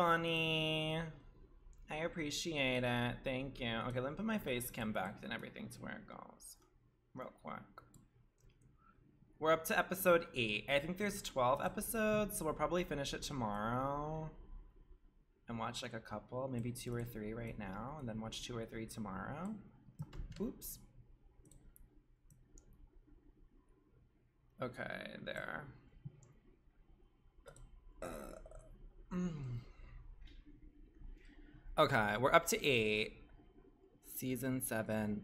Bunny. I appreciate it. Thank you. Okay, let me put my face cam back and everything to where it goes. Real quick. We're up to episode 8. I think there's 12 episodes, so we'll probably finish it tomorrow. And watch like a couple, maybe two or three right now, and then watch two or three tomorrow. Oops. Okay, there. Uh, mm. Okay, we're up to eight. Season seven,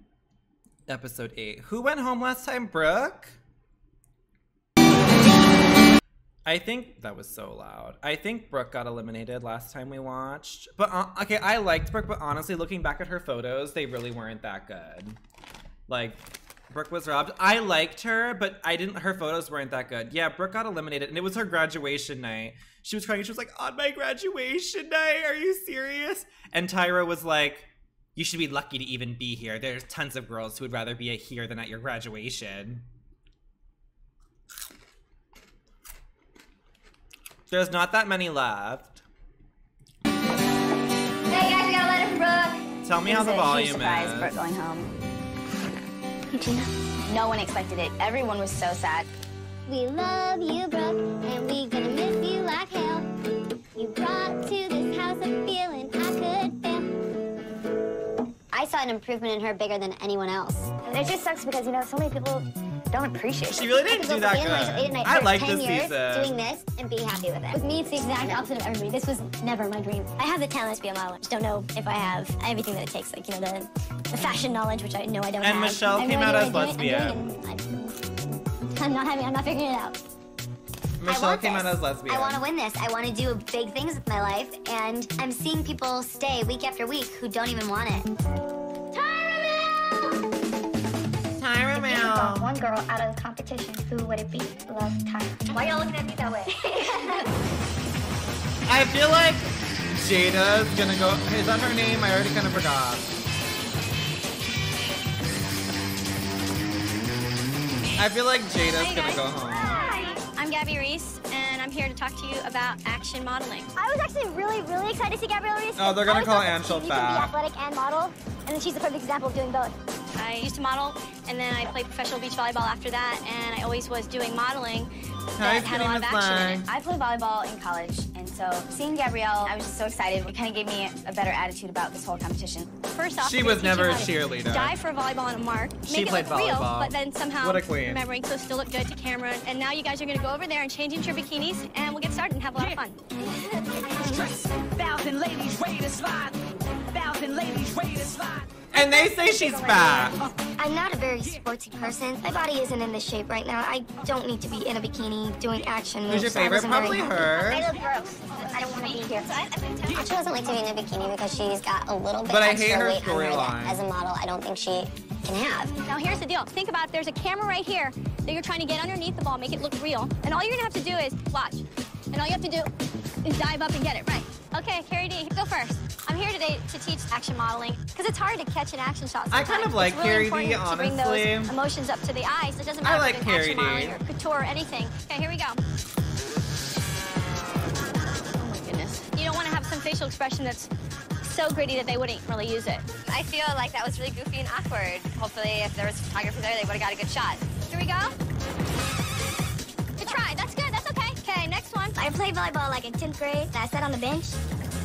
episode eight. Who went home last time? Brooke? I think that was so loud. I think Brooke got eliminated last time we watched. But uh, okay, I liked Brooke, but honestly, looking back at her photos, they really weren't that good. Like, Brooke was robbed. I liked her, but I didn't. Her photos weren't that good. Yeah, Brooke got eliminated, and it was her graduation night. She was crying. She was like, "On my graduation night, are you serious?" And Tyra was like, "You should be lucky to even be here. There's tons of girls who would rather be here than at your graduation." There's not that many left. Hey guys, we got a letter from Brooke. Tell me how the volume surprise, is. Brooke going home. Gina. No one expected it. Everyone was so sad. We love you, Brooke, and we're gonna miss you like hell. You brought to this house a feeling I could feel. I saw an improvement in her bigger than anyone else. And it just sucks because, you know, so many people don't appreciate it. She really didn't do that good. I like this years season. doing this and be happy with it. With me, it's the exact opposite of everybody. This was never my dream. I have the talent to be a model. I just don't know if I have everything that it takes. Like, you know, the, the fashion knowledge, which I know I don't And have. Michelle came out as what I'm doing. I'm lesbian. doing it, and I'm, I'm not having, I'm not figuring it out. Michelle came this. out as lesbian. I want to win this. I want to do big things with my life, and I'm seeing people stay week after week who don't even want it. Tyra girl out of the competition. Who would it be? Love Tyra. Why y'all looking at me that way? I feel like Jada's gonna go. Is that her name? I already kind of forgot. I feel like Jada's gonna go home. Hi. I'm Gabby Reece, and I'm here to talk to you about action modeling. I was actually really, really excited to see Gabrielle Reece. Oh, they're gonna call thought that Anshel she fat. can be athletic and model, and then she's the perfect example of doing both. I used to model, and then I played professional beach volleyball after that, and I always was doing modeling Hi, that had a lot of Skinny Miss action in it. I played volleyball in college, and so seeing Gabrielle, I was just so excited. It kind of gave me a better attitude about this whole competition. First off, She was never a cheerleader. Dive for a volleyball on a mark. She make it played look real, volleyball. but then somehow What a queen. remembering so still look good to camera. And now you guys are gonna go over there and change into your bikinis, and we'll get started and have a lot of fun. Thousand ladies ready to slide. Thousand ladies ready to slide. And they say she's fat. I'm not a very sportsy person. My body isn't in this shape right now. I don't need to be in a bikini doing action moves. Who's your favorite? Probably her. I look gross. I don't want to be here. She doesn't like to be in a bikini because she's got a little bit But I hate her weight on her that as a model I don't think she can have. Now here's the deal. Think about it. there's a camera right here that you're trying to get underneath the ball, make it look real. And all you're gonna have to do is watch. And all you have to do is dive up and get it right. Okay, CariDee, go first. I'm here today to teach action modeling because it's hard to catch an action shot. I kind sometimes. of like it's really CariDee, important to bring those emotions up to the eyes. It doesn't I matter like if it's action CariDee. modeling or couture or anything. Okay, here we go. Oh my goodness. You don't want to have some facial expression that's so gritty that they wouldn't really use it. I feel like that was really goofy and awkward. Hopefully, if there was photography there, they would have got a good shot. Here we go. Good try. That's good. That's okay. Okay, next one. I played volleyball like in 10th grade. I sat on the bench.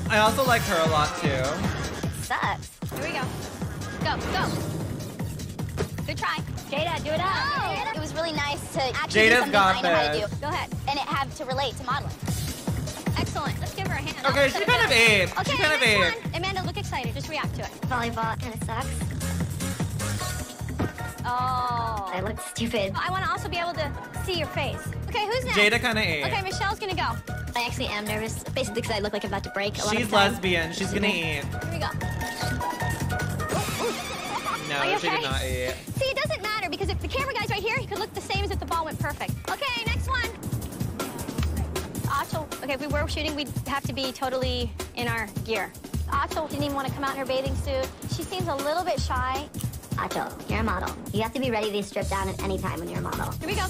I also like her a lot too. Sucks. Here we go. Go, go. Good try. Jada, do it up. Oh. It was really nice to actually Jada's do something got I know how to this. do Go ahead. and it have to relate to modeling. Excellent. Let's give her a hand. Okay, I'll she kind of down. ate. Okay, She kind of next ate. one. Amanda, look excited. Just react to it. Volleyball kind of sucks. Oh. I look stupid. I want to also be able to see your face. Okay, who's next? Jada kind of ate. Okay, Michelle's gonna go. I actually am nervous, basically because I look like I'm about to break a lot She's of times. lesbian. She's gonna eat. Here we go. No, Are she okay? did not eat. See, it doesn't matter because if the camera guy's right here, he could look the same as if the ball went perfect. Okay, next one. Achel, okay, if we were shooting, we'd have to be totally in our gear. Achel didn't even want to come out in her bathing suit. She seems a little bit shy. Acho, you're a model. You have to be ready to strip down at any time when you're a model. Here we go.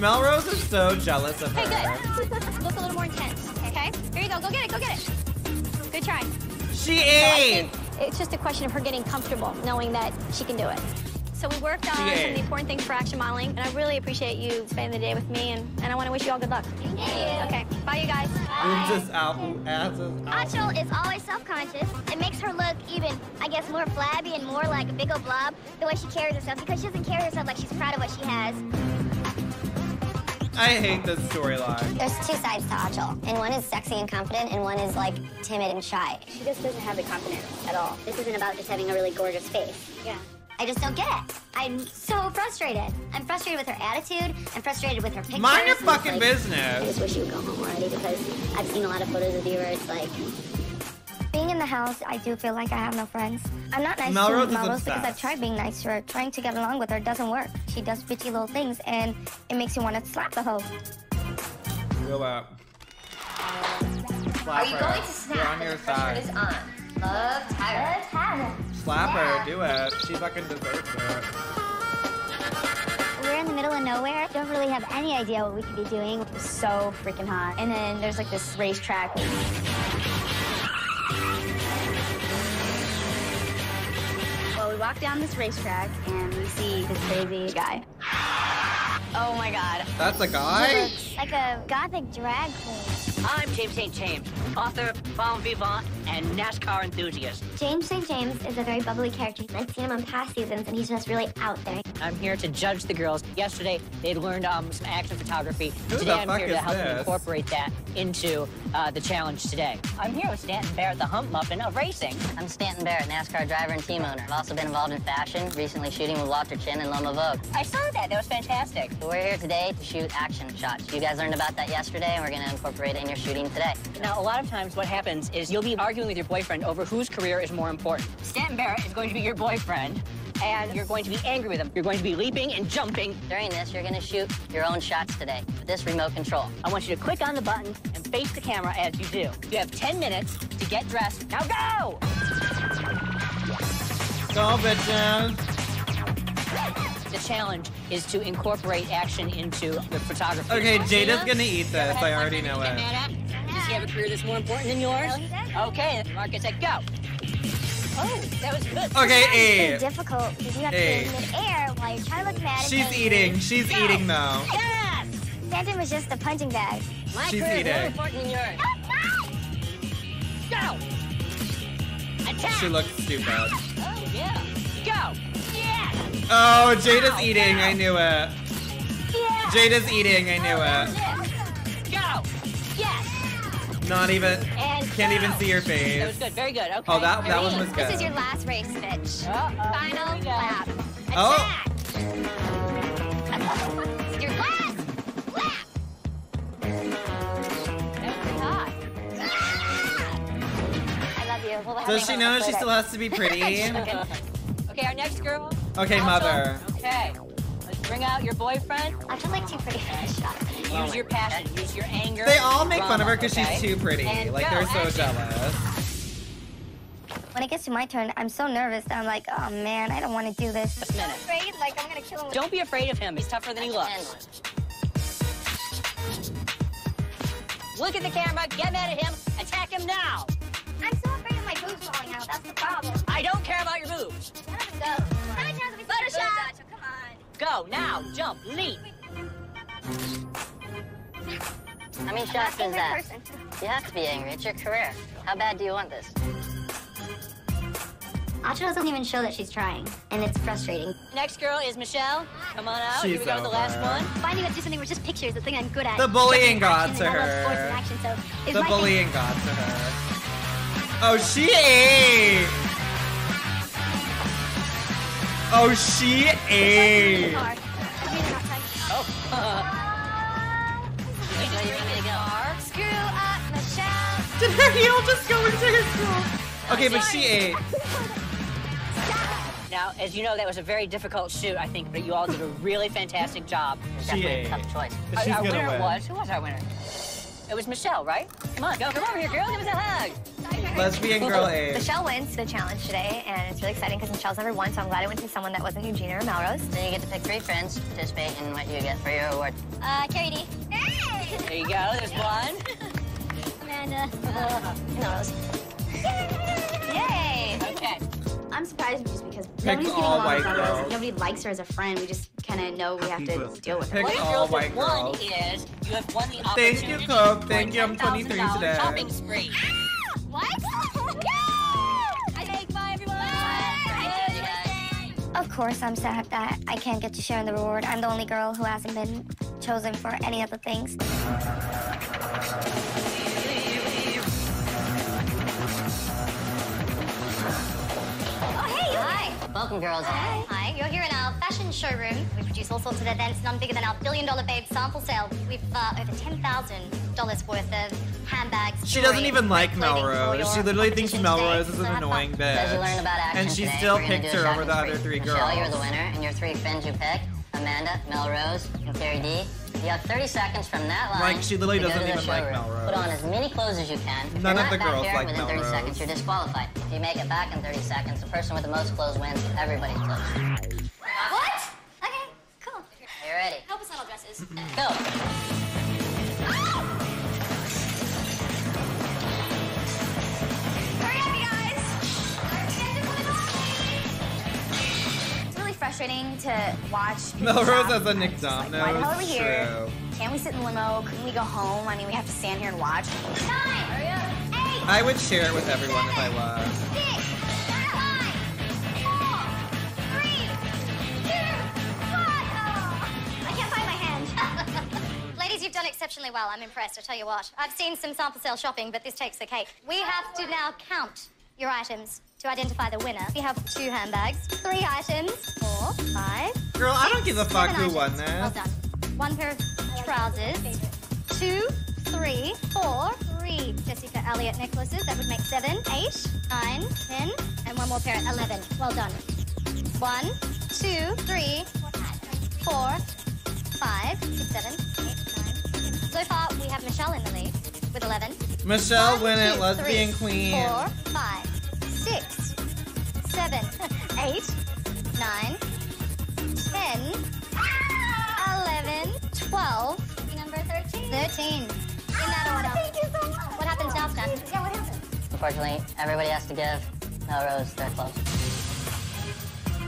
Melrose is so jealous of Okay, good. Look a little more intense, okay? Here you go. Go get it. Go get it. Good try. She So ate. it's just a question of her getting comfortable, knowing that she can do it. So we worked on some of the important things for action modeling, and I really appreciate you spending the day with me, and, and I want to wish you all good luck. Thank you. Okay, bye, you guys. Ooh, just out. Ooh, ass is out. Achel is always self-conscious. It makes her look even, I guess, more flabby and more like a big old blob, the way she carries herself, because she doesn't carry herself like she's proud of what she has. I hate this storyline. There's two sides to Achel, and one is sexy and confident, and one is like timid and shy. She just doesn't have the confidence at all. This isn't about just having a really gorgeous face. Yeah. I just don't get it. I'm so frustrated. I'm frustrated with her attitude. I'm frustrated with her pictures. Mind your fucking like, I just wish you would go home already because I've seen a lot of photos of you where it's like, Being in the house, I do feel like I have no friends. I'm not nice Melrose to Melrose because I've tried being nice to her. Trying to get along with her doesn't work. She does bitchy little things, and it makes you want to slap the hoe. Go up. Are you her. going to snap You're on your the side. is on? Love Tyra. Slap her. Do it. She fucking deserves it. we're in the middle of nowhere. Don't really have any idea what we could be doing. It's so freaking hot. And then there's like this racetrack. Well, we walk down this racetrack and we see this crazy guy. Oh my god. That's a guy? Looks like a gothic drag queen. I'm James St. James, author, of bon vivant, and NASCAR enthusiast. James St. James is a very bubbly character. I've seen him on past seasons, and he's just really out there. I'm here to judge the girls. Yesterday, they'd learned um, some action photography. Who today, I'm here to is help them incorporate that into uh, the challenge today. I'm here with Stanton Barrett, the hump muffin of racing. I'm Stanton Barrett, NASCAR driver and team owner. I've also been involved in fashion, recently shooting with Walter Chin and L'Uomo Vogue. I saw that. That was fantastic. So we're here today to shoot action shots. You guys learned about that yesterday, and we're going to incorporate it in your shooting today. Now, a lot of times what happens is you'll be arguing with your boyfriend over whose career is more important. Stanton Barrett is going to be your boyfriend, and you're going to be angry with him. You're going to be leaping and jumping. During this, you're going to shoot your own shots today with this remote control. I want you to click on the button and face the camera as you do. You have 10 minutes to get dressed. Now go! Go, bitches. The challenge is to incorporate action into the photography. Okay, Jada's gonna eat this. I already know it. Mad at? Does he have a career that's more important than yours? Okay, Marcus said go. Oh, that was good. Okay, It's eight. difficult because you have Eight. to be in midair while you're trying to look mad. and She's angry. eating. She's Go. eating though. Yes! Stanton was just a punching bag. My She's career is more important than yours. Go! Attack! She looks stupid. Oh, yeah. Go! Yes! Oh, Jada's eating. I knew it. Jada's eating. I knew oh, it. Go! Yes! Not even. And Can't even see your face. That was good. Very good. Okay. Oh, that that one was good. This is your last race, bitch. Uh-oh. Final Here we go. lap. Oh, your last lap. That was pretty hot. I love you. We'll does she go know she still has to be pretty? Okay, our next girl. Okay, Alto. mother. Okay. Let's bring out your boyfriend. I feel like too pretty for this shot. Use your passion. Use your anger. They all make fun of her because okay? she's too pretty. And Like go, they're so action. jealous. When it gets to my turn, I'm so nervous that I'm like, oh man, I don't want to do this. Just a minute. Afraid, like I'm gonna kill him. Don't be afraid of him. He's tougher than he looks. Look at the camera. Get mad at him. Attack him now. I'm so afraid of my boobs falling out. That's the problem. I don't care about your moves. None of it goes. How many times have we Photoshop. Photoshop? Come on. Go now. Jump. Leap. How many shots is that? person. You have to be angry. It's your career. How bad do you want this? Acha doesn't even show that she's trying, and it's frustrating. Next girl is Michelle. Come on out. She's Here we go with the last one. Finding out to do something with just pictures, the thing I'm good at. The bullying Action, got to her. action, so The bullying got to her. Oh, she ate. Oh, Screw up, Michelle. Did her heel just go into his girl? Okay, but she ate. Now, as you know, that was a very difficult shoot, I think, but you all did a really fantastic job. It's She definitely ate. a tough choice. But Our- she's our gonna winner win. was who was our winner? It was Michelle, right? Come on, go, come over here, girl. Give us a hug. Lesbian girl age. Michelle wins the challenge today, and it's really exciting because Michelle's never won, so I'm glad I went to someone that wasn't Eugenia or Melrose. Then you get to pick three friends to participate in what you get for your award. Uh, Carrie D. Hey! There you go, there's one. Amanda. Uh, Melrose. Yay! Okay. I'm surprised you just white with Rose. girls. Nobody likes her as a friend. We just kind of know we have to deal with her. Picked What all white has won girls. is you have won the Thank you, Coke. for Thank you. I'm 23 today. Shopping spree. Ah! What? I take bye, everyone. Of course, I'm sad that I can't get to share in the reward. I'm the only girl who hasn't been chosen for any of the things. Welcome, girls. Hi. Hi, you're here in our fashion showroom. We produce all sorts of events, none bigger than our billion dollar babe sample sale. We've uh, over $10,000 worth of handbags. She doesn't even like Melrose. She literally thinks Melrose today. is an So annoying As learn bitch. about And she today, still picked her over the shopping other three Michelle, you're the winner, and your three friends you picked, Amanda, Melrose, and CariDee. You have 30 seconds from that line. Like, she literally to doesn't even like showroom. Melrose. Put on as many clothes as you can. If None you're of not the back girls here like within 30 seconds, you're disqualified. If you make it back in 30 seconds, the person with the most clothes wins. Everybody's clothes. What? Okay, cool. Are you ready? Help us on our dresses. Go. Frustrating to watch. Melrose has a Nick It's like, Domino. why the hell are we here? true. Can't we sit in limo? Couldn't we go home? I mean, we have to stand here and watch. Nine. Eight. I would share it with everyone if I was. Six. Five. Four. Three. Two. One. Oh, I can't find my hand. Ladies, you've done exceptionally well. I'm impressed. I tell you what. I've seen some sample sale shopping, but this takes the cake. We have to now count your items to identify the winner. We have two handbags, three items, four, five, Girl, I don't give a fuck who won items. Well done. One pair of trousers. Two, three, four, three Jessica Elliott necklaces. That would make seven, eight, nine, ten, and one more pair, at eleven. Well done. One, two, three, four, five, six, seven, eight, nine. So far, we have Michelle in the lead with eleven. Michelle One, Winnett, two, lesbian queen. Four, five, six, seven, eight, nine, ten, eleven, twelve. Number thirteen. Thirteen. In that order. Oh, thank you so much. What happens oh, now, Stan? Yeah, what happens? Unfortunately, everybody has to give Melrose their clothes.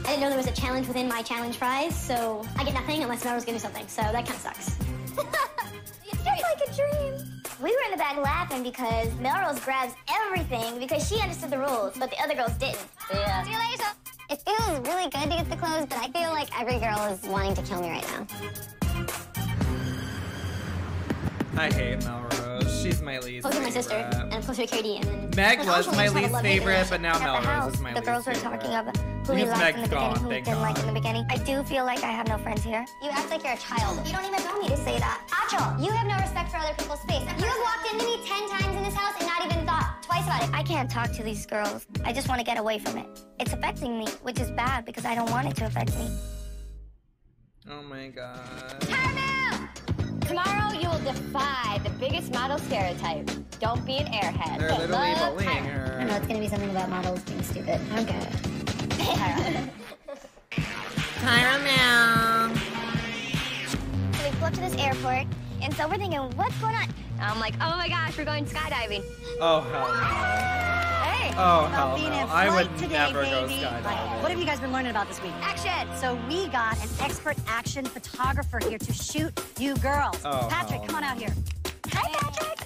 I didn't know there was a challenge within my challenge prize, so I get nothing unless Melrose gives me something. So that kind of sucks. It's like a dream. We were in the back laughing because Melrose grabs everything because she understood the rules, but the other girls didn't. Yeah. See you later. It feels really good to get the clothes, but I feel like every girl is wanting to kill me right now. I hate Melrose. She's my least Closer to my favorite. sister, and I'm closer to Katie, and then Meg but was my just have a least favorite, but now At Melrose is my the least girls were favorite. talking about who we Because liked in Meg's the beginning, who we didn't like in the beginning. I do feel like I have no friends here. You act like you're a child. You don't even know me to say that. Acho, you have no respect for other people's space. You have walked into me ten times in this house and not even thought twice about it. I can't talk to these girls. I just want to get away from it. It's affecting me, which is bad because I don't want it to affect me. Oh my god. Tomorrow you will defy the biggest model stereotype. Don't be an airhead. They're literally bullying Tyra. I know it's gonna be something about models being stupid. Okay. Tyra man. So we flew up to this airport, and so we're thinking, what's going on? I'm like, oh my gosh, we're going skydiving. Oh hell no. Hey. Oh About hell being no. in I would today, never go baby. skydiving. What have you guys been learning about this week? Action. So we got an expert action photographer here to shoot you girls. Oh, Patrick, hell come on out here. Hi, Patrick.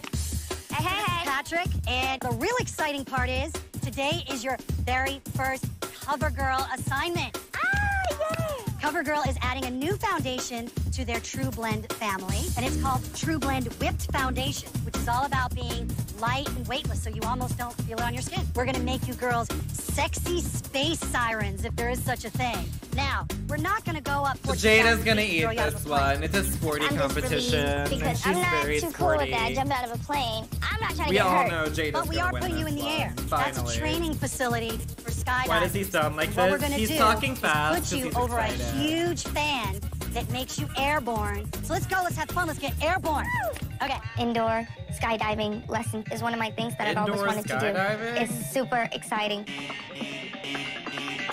Hey, hey, hey. Patrick, and the real exciting part is today is your very first CoverGirl assignment. Ah, yay. CoverGirl is adding a new foundation to their True Blend family, and it's called True Blend Whipped Foundation, which is all about being light and weightless so you almost don't feel it on your skin. We're gonna make you girls sexy space sirens, if there is such a thing. Now, we're not gonna go up. 14,000 Jada's eat you out of this one. It's a sporty I'm competition. because she's I'm not very too cool sporty. with that. Jump out of a plane. I'm not trying to we get all hurt. know Jada's But we are putting you in the one. air. Finally. That's a training facility for skydiving. Why does he sound like what we're this? gonna He's do talking fast put you over excited. a huge fan that makes you airborne. So let's go. Let's have fun. Let's get airborne. Okay. Indoor skydiving lesson is one of my things that I've always Indoor wanted to skydiving? do. It's super exciting.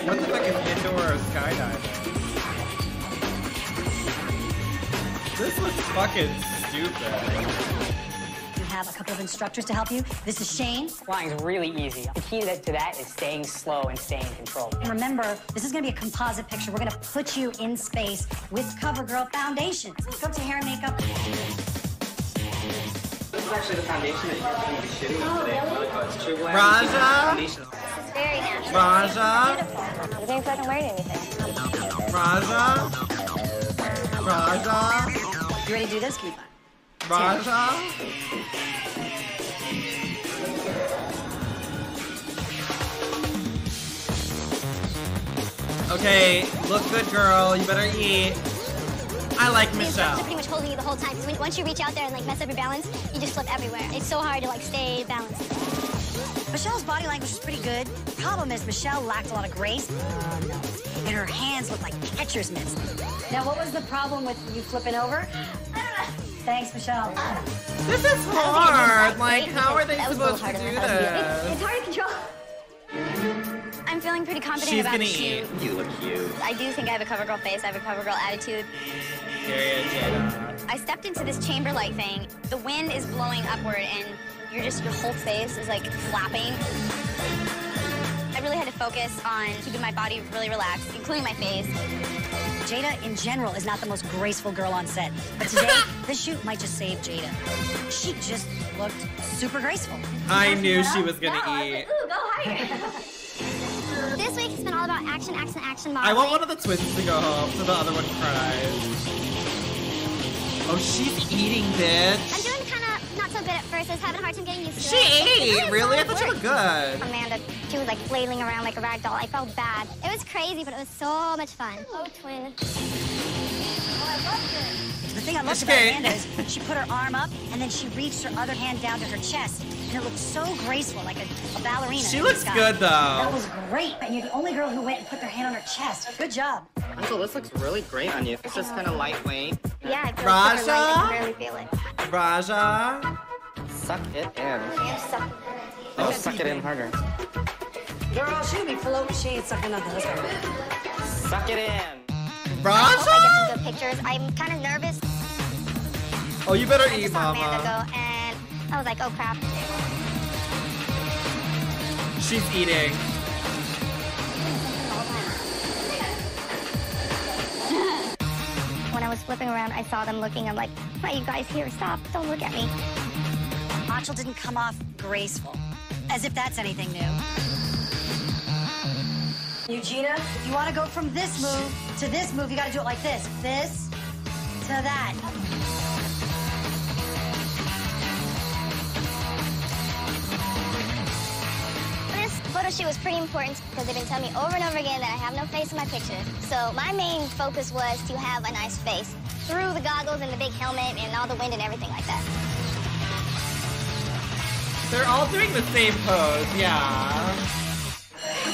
What the fuck is indoor skydiving? This looks fucking stupid. Have a couple of instructors to help you. This is Shane. Flying's really easy. The key to that, to that is staying slow and staying in control. And remember, this is gonna be a composite picture. We're gonna put you in space with CoverGirl foundation. Go to hair and makeup. This is actually the foundation that you're going to be shooting with today. It's True Blend. Raja? Foundation. This is very natural. Raja? Beautiful. Even if I don't wear anything. Raja? Raja? You ready to do this? Give me five. Raja? Okay, look good, girl. You better eat. I like These straps are pretty much holding you the whole time. Because once you reach out there and like mess up your balance, you just flip everywhere. It's so hard to like stay balanced. Michelle's body language was pretty good. Problem is, Michelle lacked a lot of grace. Uh, no. And her hands looked like catcher's mitts. Now, what was the problem with you flipping over? Thanks, Michelle. This is hard. Like, how are they That was a little supposed to do than I thought it would be. this? It's hard to control. I'm feeling pretty confident She's about gonna shoot. eat. You look cute. I do think I have a CoverGirl face. I have a CoverGirl attitude. Period, Jada. I stepped into this chamber light thing. The wind is blowing upward, and you're just your whole face is like flapping. I really had to focus on keeping my body really relaxed, including my face. Jada, in general, is not the most graceful girl on set. But today, this shoot might just save Jada. She just looked super graceful. I knew she was gonna eat. Ooh, go higher. This week has been all about action, action, action modeling. I want one of the twins to go home so the other one cries. Oh, she's eating, bitch. I'm doing kind of not so good at first. I was having a hard time getting used to She it. ate. It Really? I thought she hard looked work. good. Amanda, she was like flailing around like a rag doll. I felt bad. It was crazy, but it was so much fun. Oh, twin. The thing I loved That's about okay. Amanda is she put her arm up and then she reached her other hand down to her chest. And it looked so graceful, like a, a ballerina. She looks good, though. That was great. And you're the only girl who went and put their hand on her chest. Good job. Uncle, this looks really great on you. It's just kind of lightweight. Yeah, I feel like super light. I Raja? can barely feel it. Raja? Suck it in. I'm sucking. Oh, suck it in harder. Girl, she would be floating. She ain't sucking nothing. Let's go. Suck it in. I hope I get some good pictures. I'm kind of nervous. Oh, you better I eat, just saw Amanda go, and I was like, oh crap. She's eating. When I was flipping around, I saw them looking. I'm like, why are you guys here? Stop. Don't look at me. Achel didn't come off graceful. As if that's anything new. Eugenia, if you want to go from this move to this move, you got to do it like this. This to that. This photo shoot was pretty important because they've been telling me over and over again that I have no face in my picture. So my main focus was to have a nice face through the goggles and the big helmet and all the wind and everything like that. They're all doing the same pose, yeah.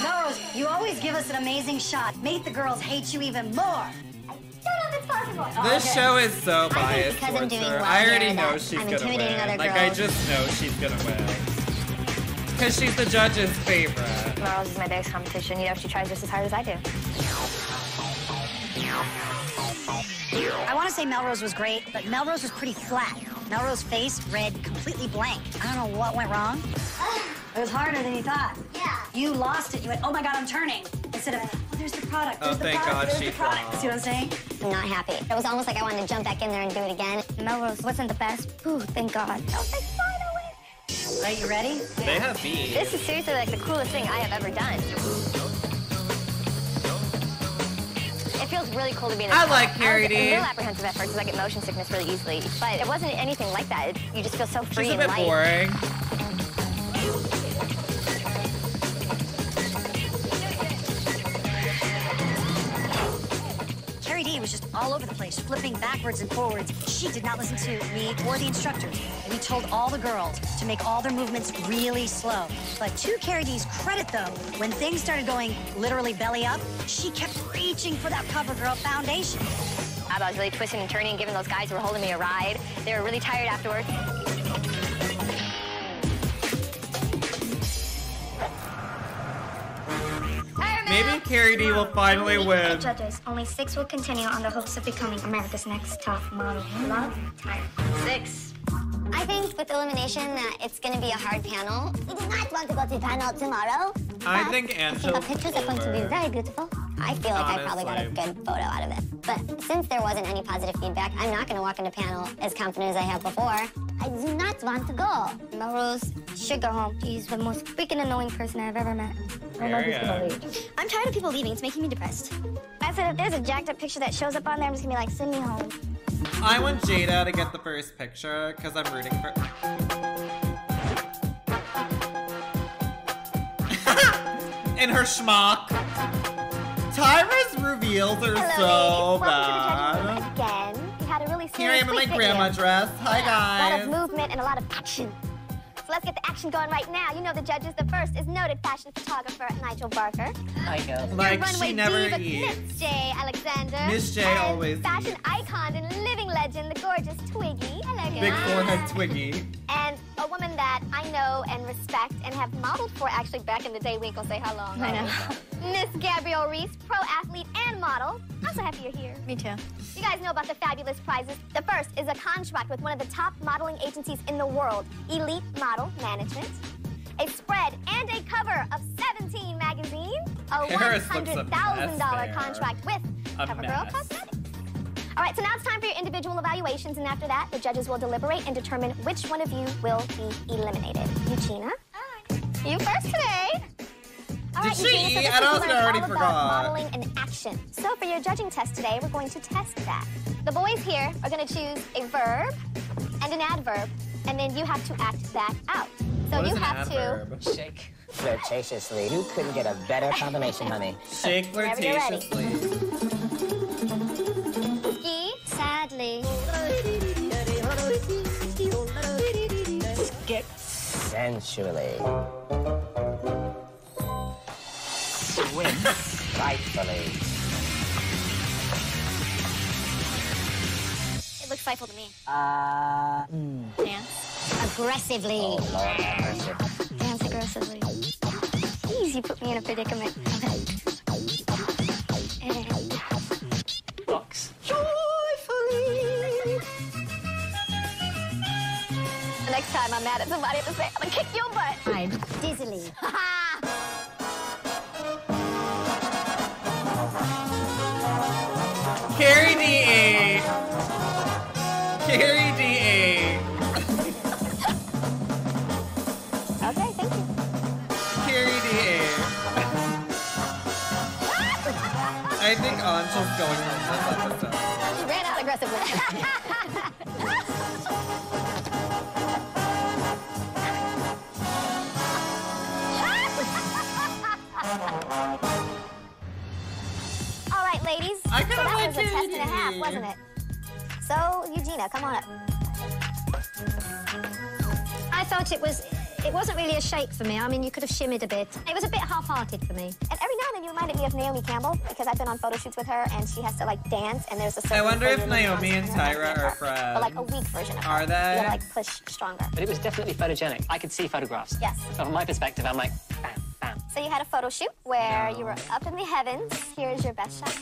Melrose, you always give us an amazing shot. Make the girls hate you even more. I don't know if it's possible. Oh, this show is so think biased because I'm towards doing her. well I already here know that she's I'm gonna intimidating win. other Like I just know she's gonna win. Cause she's the judge's favorite. Melrose is my biggest competition. You know, she tries just as hard as I do. I want to say Melrose was great, but Melrose was pretty flat. Melrose's face read completely blank. I don't know what went wrong. It was harder than you thought. Yeah. You lost it. You went, oh my God, I'm turning. Instead of, oh, there's the product. Oh, There's the thank product. God there's she the product. flopped. See what I'm saying? I'm not happy. It was almost like I wanted to jump back in there and do it again. Melrose wasn't the best. Ooh, thank God. I was like, finally. Right, you ready? They have beef. This is seriously like the coolest thing I have ever done. It feels really cool to be in this I film. like Carrie I was D. real apprehensive at first because I get motion sickness really easily, but it wasn't anything like that. It, you just feel so free She's a and bit light. boring. All over the place, flipping backwards and forwards. She did not listen to me or the instructors. We told all the girls to make all their movements really slow. But to CariDee's credit, though, when things started going literally belly up, she kept reaching for that cover girl foundation. I was really twisting and turning, giving those guys who were holding me a ride. They were really tired afterwards. Maybe CariDee will finally win. Judges, only six will continue on the hopes of becoming America's next top model. Love, Tyra. Six. I think with elimination that it's going to be a hard panel. We do not want to go to panel tomorrow. I think I Angela. the pictures are going to be very beautiful. I feel like I probably got a good photo out of it. But since there wasn't any positive feedback, I'm not going to walk into panel as confident as I have before. I do not want to go. Melrose Sugar Home. She's the most freaking annoying person I've ever met. I'm tired of people leaving. It's making me depressed. I said if there's a jacked up picture that shows up on there, I'm just gonna be like, send me home. I want Jada to get the first picture because I'm rooting for. In her schmuck. Tyra's reveals are Hello, so ladies. Welcome to the judging room bad. again. We had a really Here I am in my grandma video. dress. Hi A lot guys. of movement and a lot of action. So let's get the action going right now. You know the judges. The first is noted fashion photographer Nigel Barker. Hi, girl. Like runway she never diva, eats. Miss J. Alexander. Miss J and always fashion icon and living legend, the gorgeous Twiggy. Hello, guys. Big guys. forehead Twiggy. And a woman that I know and respect and have modeled for actually back in the day. Winkle, say hello. I know. Miss Gabrielle Reece, pro athlete and model. I'm so happy you're here. Me too. You guys know about the fabulous prizes. The first is a contract with one of the top modeling agencies in the world, Elite Model Management. A spread and a cover of 17 magazine. A Paris looks a $100,000 contract with A CoverGirl. Cosmetics. All right, so now it's time for your individual evaluations, and after that, the judges will deliberate and determine which one of you will be eliminated. Eugenia, you first today. All Did right, she Eugenia, so this I week don't we know, I already all forgot. about modeling and action. So for your judging test today, we're going to test that. The boys here are going to choose a verb and an adverb, and then you have to act that out. So What is you an have to? Shake. Flirtatiously. You couldn't get a better combination, honey. Shake Whenever you're ready. flirtatiously. Sadly. Skip. Sensually. Swim. Frightfully. It looks frightful to me. Uh, Dance. Aggressively. oh, Lord. Dance aggressively. Please, you put me in a predicament. Okay. Box. The next time I'm mad at somebody, I have to say, I'm gonna kick your butt. Hide. Dizzily. CariDee. Carrie D. okay, thank you. CariDee. I think Ansha's going home aggressively. All right, ladies. I so that was a test and a half, wasn't it? So, Eugenia, come on up. I thought it was. It wasn't really a shake for me. I mean, you could have shimmered a bit. It was a bit half-hearted for me. And every now and then you reminded me of Naomi Campbell because I've been on photo shoots with her and she has to like dance and there's a certain I wonder if Naomi and constantly Tyra her. are friends. But like a weak version of her. Are You they? gotta like push stronger. But it was definitely photogenic. I could see photographs. Yes. So from my perspective, I'm like, bam, bam. So you had a photo shoot where you were up in the heavens. Here's your best shot.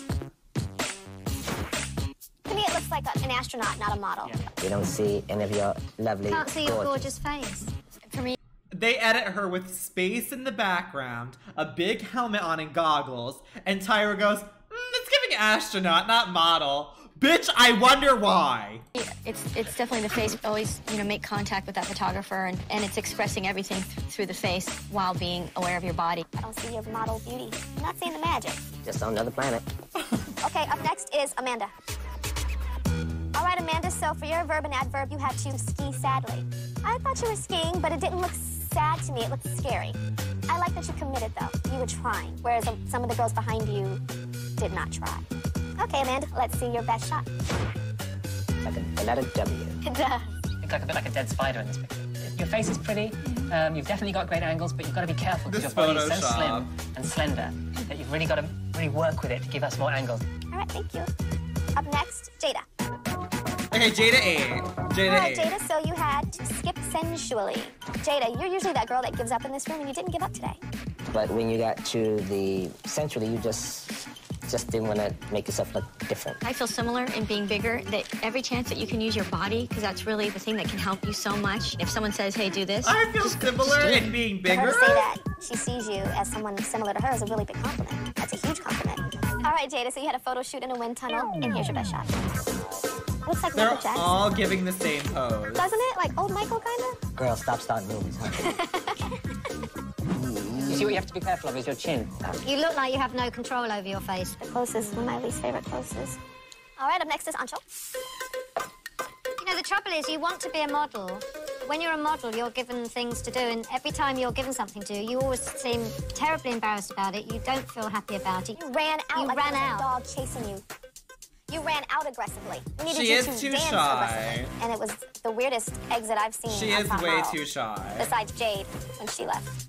To me, it looks like an astronaut, not a model. You don't see any of your lovely, Can't see your gorgeous gorgeous face. For me, They edit her with space in the background, a big helmet on and goggles, and Tyra goes, mm, it's giving astronaut, not model. Bitch, I wonder why. It's it's definitely the face. Always you know make contact with that photographer, and, and it's expressing everything th- through the face while being aware of your body. I don't see your model beauty. I'm not seeing the magic. Just on another planet. Okay, up next is Amanda. All right, Amanda, so for your verb and adverb, you had to ski sadly. I thought you were skiing, but it didn't look sad to me. It looked scary. I like that you committed, though. You were trying, whereas some of the girls behind you did not try. Okay, Amanda, let's see your best shot. Like a phonetic W. It does. Look like a bit like a dead spider in this picture. Your face is pretty. Um, you've definitely got great angles, but you've got to be careful because your body is so Photoshop. slim and slender that you've really got to really work with it to give us more angles. All right, thank you. Up next, Jada. Okay, Jada A. Jada All right, A. Jada, so you had to skip sensually. Jada, you're usually that girl that gives up in this room, and you didn't give up today. But when you got to the sensually, you just just didn't want to make yourself look different. I feel similar in being bigger, that every chance that you can use your body, because that's really the thing that can help you so much. If someone says, hey, do this. I feel similar in being bigger. For her bigger. to say that she sees you as someone similar to her is a really big compliment. That's a huge compliment. All right, Jada, so you had a photo shoot in a wind tunnel, and here's your best shot. Looks like They're Michael all giving the same pose. Doesn't it? Like old Michael, kind of? Girl, stop starting movies, huh? You see what you have to be careful of is your chin. You look like you have no control over your face. The closest, one of my least favorite closest. All right, up next is Ancho. You know, the trouble is you want to be a model. When you're a model, you're given things to do, and every time you're given something to do, you always seem terribly embarrassed about it. You don't feel happy about it. You ran out You like ran out. a dog chasing you. You ran out aggressively. We needed She you is to too dance shy. aggressively. And it was the weirdest exit I've seen. She is way Model, too shy. Besides Jade, when she left.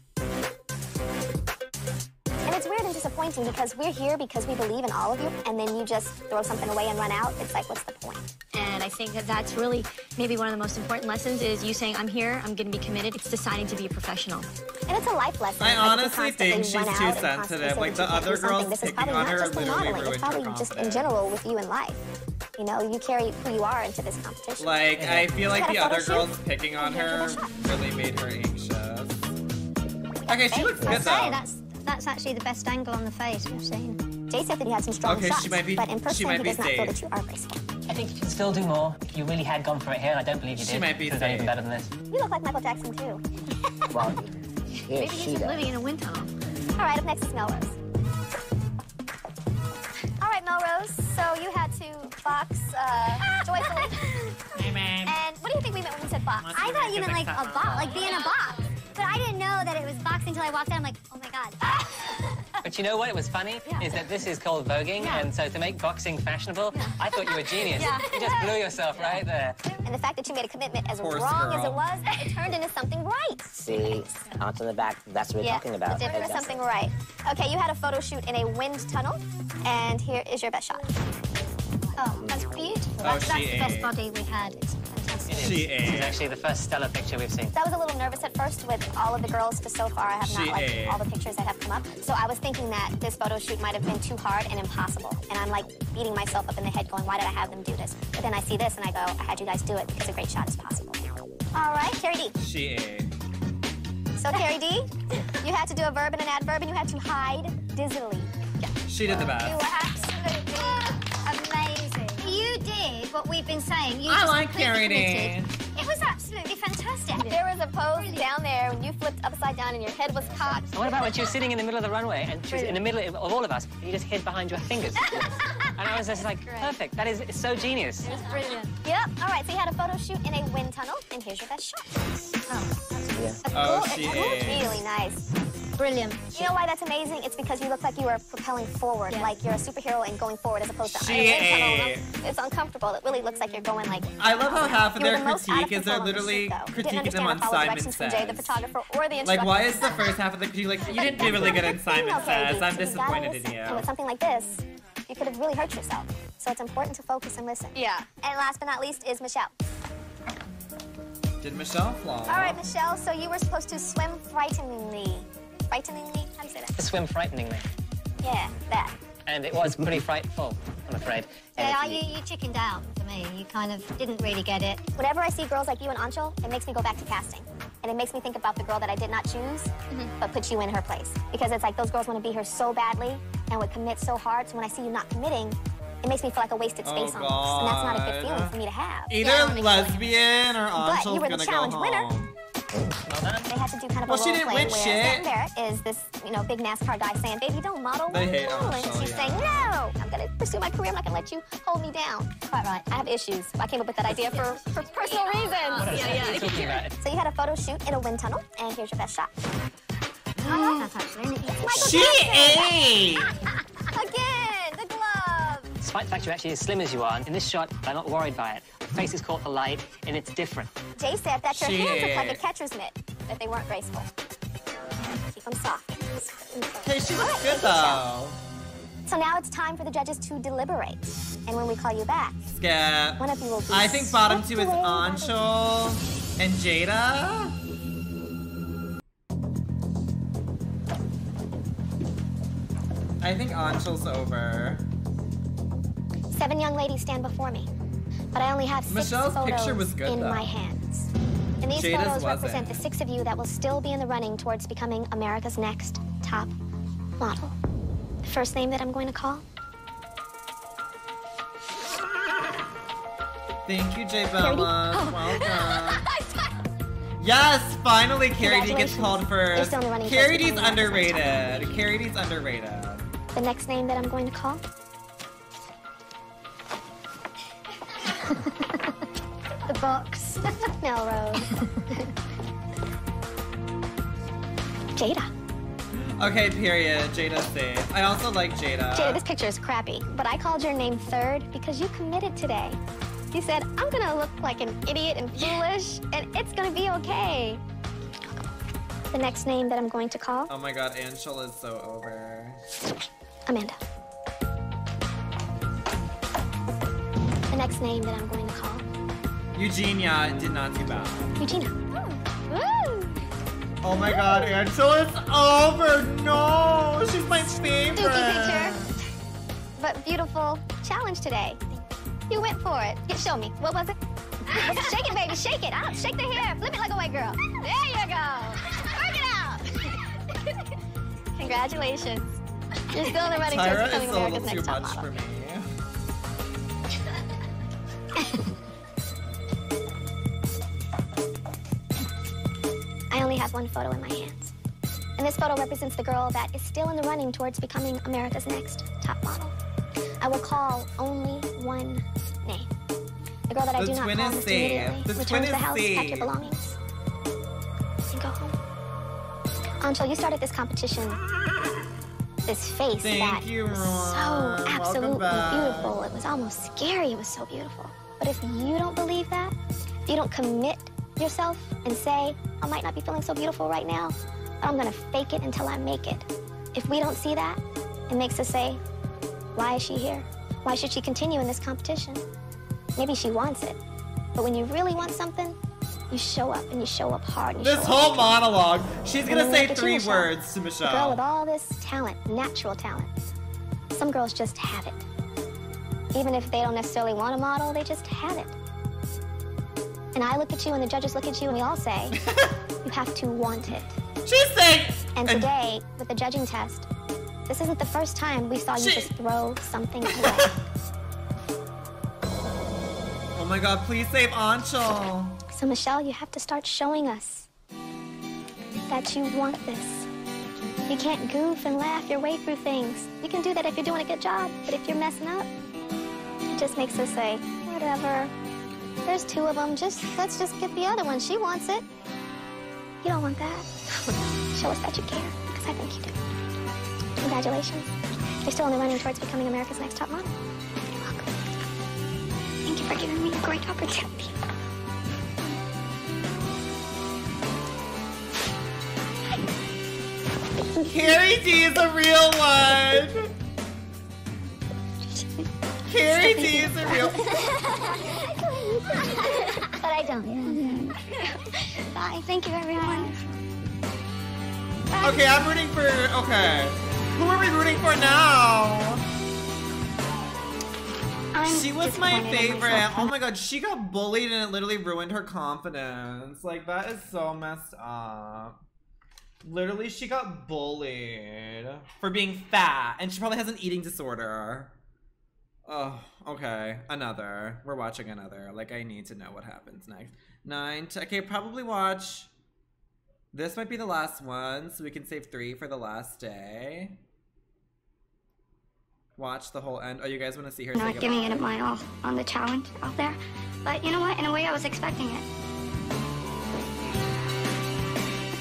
And it's weird and disappointing because we're here because we believe in all of you, and then you just throw something away and run out. It's like, what's the point? And I think that that's really maybe one of the most important lessons is you saying, I'm here, I'm going to be committed. It's deciding to be a professional. And it's a life lesson. I like, honestly think she's too out and constantly sensitive. Like, the you can't do other something, girls this is probably on not her just in literally modeling, it's ruined her probably just in general with you in life. You know, you carry who you are into this competition. Like, I feel like the other shoot? girls picking on her really made her anxious. Okay, she looks I good say, though. That's, that's actually the best angle on the face we've seen. Jay said that he had some strong Okay, shots, she might be- but in she person might he be does not feel safe. that you are graceful. I think you can still do more. If you really had gone for it here, and I don't believe you She did. She might be could even better than this. You look like Michael Jackson too. Well, yeah, Maybe he's does. living in a wind tunnel. All right, up next is Melrose. All right, Melrose. So you had to box uh, joyfully. And what do you think we meant when we said box? I thought you meant like a box, like be in a box. But I didn't know that it was boxing until I walked in. I'm like, oh my god. But you know what? It was funny is that this is called voguing, and so to make boxing fashionable, I thought you were genius. Yeah. You just blew yourself right there. And the fact that you made a commitment as Horse wrong as it was, it turned into something right. See, onto the back. That's what we're yeah, talking about. it turned into something right. Okay, you had a photo shoot in a wind tunnel, and here is your best shot. Oh, that's beautiful. Oh, that's, that's the best body we had. It's fantastic. She This is actually the first stellar picture we've seen. So I was a little nervous at first with all of the girls, because so far I have not liked ate. all the pictures that have come up. So I was thinking that this photo shoot might have been too hard and impossible. And I'm like beating myself up in the head going, why did I have them do this? But then I see this and I go, I had you guys do it because a great shot is possible. All right, CariDee. She is. So CariDee, you had to do a verb and an adverb and you had to hide dizzily. She did the You best. were absolutely amazing. You did what we've been saying. You I just like completely Carrie. It was absolutely fantastic. There was a pose down there when you flipped upside down and your head was cocked. And what about when she was sitting in the middle of the runway and she was in the middle of of all of us, and you just hid behind your fingers? and I was just like, perfect. That is so genius. It was brilliant. Yep. All right, so you had a photo shoot in a wind tunnel, and here's your best shot. Oh, Oh, cool. she It looked ate. really nice. Brilliant. You know why that's amazing? It's because you look like you are propelling forward, like you're a superhero and going forward, as opposed to She in a wind tunnel. ate. It's uncomfortable. It really looks like you're going like. I love how uh, half of You were their the most out of critique is they're control on the literally shoot, though. You didn't critiquing them on or follow Simon directions from Jay, the photographer, or the Like, why is the first half of the critique like, you didn't do really good in Simon Female Carrie Says? D, I'm so you gotta disappointed listen. in And with something like this, you could have really hurt yourself. So it's important to focus and listen. Yeah. And last but not least is Michelle. Did Michelle flaw? All right, Michelle. So you were supposed to swim frighteningly. Frighteningly? How do you say that? To swim frighteningly. Yeah, that. And it was pretty frightful, I'm afraid. Yeah, you, you chickened out for me. You kind of didn't really get it. Whenever I see girls like you and Ancho, it makes me go back to casting. And it makes me think about the girl that I did not choose, mm-hmm. but put you in her place. Because it's like those girls want to be here so badly and would commit so hard. So when I see you not committing, it makes me feel like a wasted Oh, space almost. And that's not a good feeling for me to have. Either lesbian or But you Angel's were the gonna go challenge winner. Home. They had to do kind of Well, a she didn't play win where shit. Stanton Barrett is this, you know, big NASCAR guy saying, "Baby, don't model." They hate model." And she's yeah. saying, "No, I'm gonna pursue my career. I'm not gonna let you hold me down." Quite right. I have issues. I came up with that idea for, for personal reasons. What are you talking about? So you had a photo shoot in a wind tunnel, and here's your best shot. That's actually Michael She Jackson. ate. Again, the glove. Despite the fact you're actually as slim as you are, in this shot, I'm not worried by it. Your face is caught the light, and it's different. Jay said that your She hands looked like a catcher's mitt, that they weren't graceful. Keep them soft. Okay, she looks Alright, good thank you, Michelle. though. So now it's time for the judges to deliberate. And when we call you back, Skip. one of you will be I think bottom two is away Anchal and Jada. I I think Anchal's over. Seven young ladies stand before me, but I only have six Michelle's photos picture was good, in though. my hands. And these Jada's photos wasn't. represent the six of you that will still be in the running towards becoming America's next top model. The first name that I'm going to call Thank you, J Bella. Oh. Welcome. Yes, finally CariDee gets called first. still in the running CariDee's becoming America's next underrated. CariDee's underrated. the next name that I'm going to call. The box. Melrose. Jada. Okay, period. Jada's safe. I also like Jada. Jada, this picture is crappy, but I called your name third because you committed today. You said, I'm gonna look like an idiot and foolish, and it's gonna be okay. The next name that I'm going to call, Oh my god, Anchal is so over. Amanda. Next name that I'm going to call, Eugenia did not do bad. Eugenia. Woo! Oh my god, Anchal is over. No, she's my favorite. Dookie. But beautiful challenge today. You went for it. You show me. What was it? shake it, baby. Shake it. Out. Shake the hair. Flip it like a white girl. There you go. Work it out. Congratulations. You're still in the running towards becoming America's next top model. Have one photo in my hands. And this photo represents the girl that is still in the running towards becoming America's next top model. I will call only one name. The girl that I The do not call must safe. immediately The return to the house, pack your safe. belongings, and go home. Anchal, you started this competition. This face Thank that you, was so absolutely beautiful. It was almost scary. It was so beautiful. But if you don't believe that, if you don't commit yourself and say, I might not be feeling so beautiful right now, but I'm gonna fake it until I make it. If we don't see that, it makes us say, why is she here? Why should she continue in this competition? Maybe she wants it. But when you really want something, you show up and you show up hard. And you This show up whole monologue, she's And gonna say you, three Michelle. words to a girl with Michelle. all this talent, natural talent. Some girls just have it. Even if they don't necessarily want a model, they just have it. And I look at you and the judges look at you and we all say, you have to want it. She's saying. And today, with the judging test, this isn't the first time we saw you just throw something away. Oh my god, please save Anchal. So, Michelle, you have to start showing us that you want this. You can't goof and laugh your way through things. You can do that if you're doing a good job, but if you're messing up, it just makes us say, whatever. There's two of them. Just let's just get the other one. She wants it. You don't want that. Show us that you care, because I think you do. Congratulations. You're still only running towards becoming America's next top model. You're welcome. Thank you for giving me a great opportunity. CariDee is a real one. CariDee is a real. but I don't. Bye. Thank you, everyone. Okay, I'm rooting for. Okay. Who are we rooting for now? she was my favorite. Oh my god, she got bullied and it literally ruined her confidence. Like, that is so messed up. Literally, she got bullied for being fat, and she probably has an eating disorder. Oh, okay. Another. We're watching another. Like, I need to know what happens next. Nine. Okay, probably watch. This might be the last one, so we can save three for the last day. Watch the whole end. Oh, you guys want to see her Not giving it my all on the challenge out there. But you know what? In a way, I was expecting it.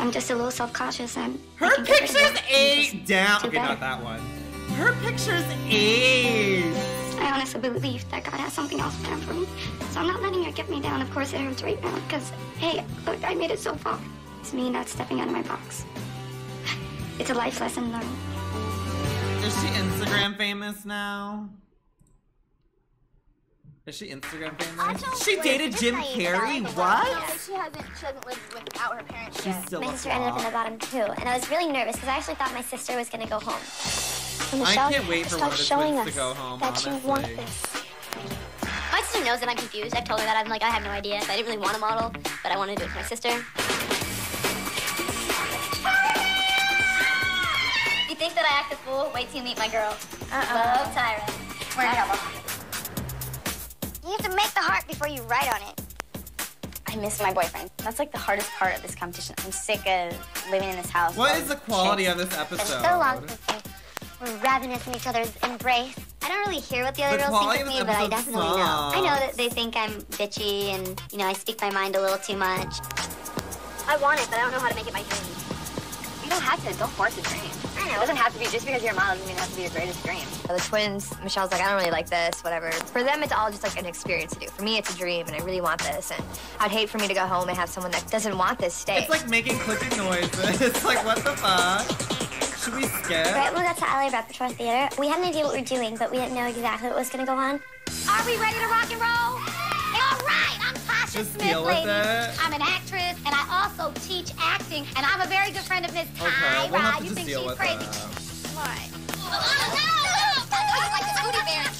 I'm just a little self-cautious and Her picture's eight down. do Okay, not that one. Her picture's eight. I honestly believe that God has something else planned for me. So I'm not letting it get me down. Of course, it hurts right now because, hey, look, I made it so far. It's me not stepping out of my box. It's a life lesson learned. Is she Instagram famous now? Is she Instagram famous? She dated Jim Carrey? What? She hasn't, she hasn't lived without her parents She's yet. still My sister ended up in the bottom too, and I was really nervous because I actually thought my sister was gonna go home. So, I Michelle, can't wait for one of the showing twins us to go home, that you want this. My sister knows that I'm confused. I've told her that. I'm like, I have no idea. So I didn't really want a model, but I wanted to do it for my sister. You think that I act a fool? Wait till you meet my girl. Uh-uh. Love Tyra. You have to make the heart before you write on it. I miss my boyfriend. That's like the hardest part of this competition. I'm sick of living in this house. What is the quality chicks- of this episode? It's episode? so long since we were ravenous in each other's embrace. I don't really hear what the other The girls think of of me, this but I episode definitely know. I know that they think I'm bitchy and, you know, I speak my mind a little too much. I want it, but I don't know how to make it my dream. You don't have to. Don't force a dream. I. It doesn't have to be just because you're a model doesn't mean it has to be your greatest dream. The twins, Michelle's like, I don't really like this, whatever. For them, it's all just like an experience to do. For me, it's a dream, and I really want this. And I'd hate for me to go home and have someone that doesn't want this stay. It's like making clicking noises. It's like, what the fuck? Should we skip? Right when we got to LA Repertoire Theater, we had an idea what we were doing, but we didn't know exactly what was going to go on. Are we ready to rock and roll? Just Smith, deal with ladies. it. I'm an actress, and I also teach acting, and I'm a very good friend of Miss Okay, Tyra. we'll have to you just think deal she's with crazy? it. What? Trust me,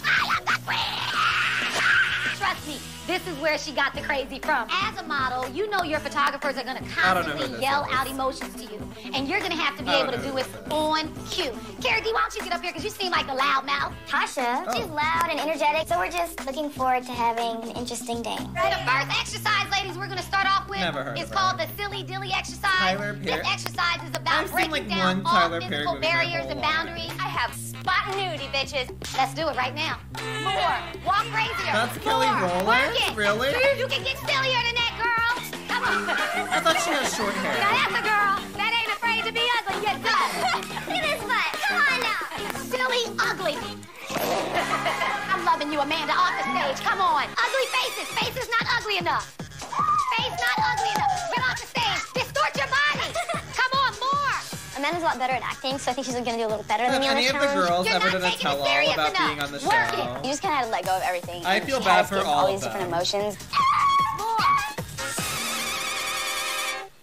this is where she got the crazy from. As a model, you know your photographers are gonna I don't know who constantly yell out emotions to you, and you're gonna have to be able to do it on cue. CariDee, why don't you get up here because you seem like a loudmouth. Tasha, Oh. she's loud and energetic, so we're just looking forward to having an interesting day. The first exercise, ladies, we're gonna start off with Never is of her. called the silly dilly exercise. Tyler this exercise is about I've breaking like, down all Tyler physical movie barriers whole and life. boundaries. I have spontaneity, bitches. Let's do it right now. More. Walk crazier. That's Kelly More. It. Really? You can get sillier than that, girl. Come on. I thought she had short hair. Now that's a girl that ain't afraid to be ugly. Get done. Look at this butt. Come on now. Silly, ugly. I'm loving you, Amanda, off the stage. Come on. Ugly faces. Faces not ugly enough. Face not ugly enough. Get off the stage. Distort Amanda's a lot better at acting, so I think she's going to do a little better than me on any this of the challenge. girls You're ever not done a tell-all about enough. being on the Work show? You just kind of had to let go of everything. I feel bad for all of these different emotions.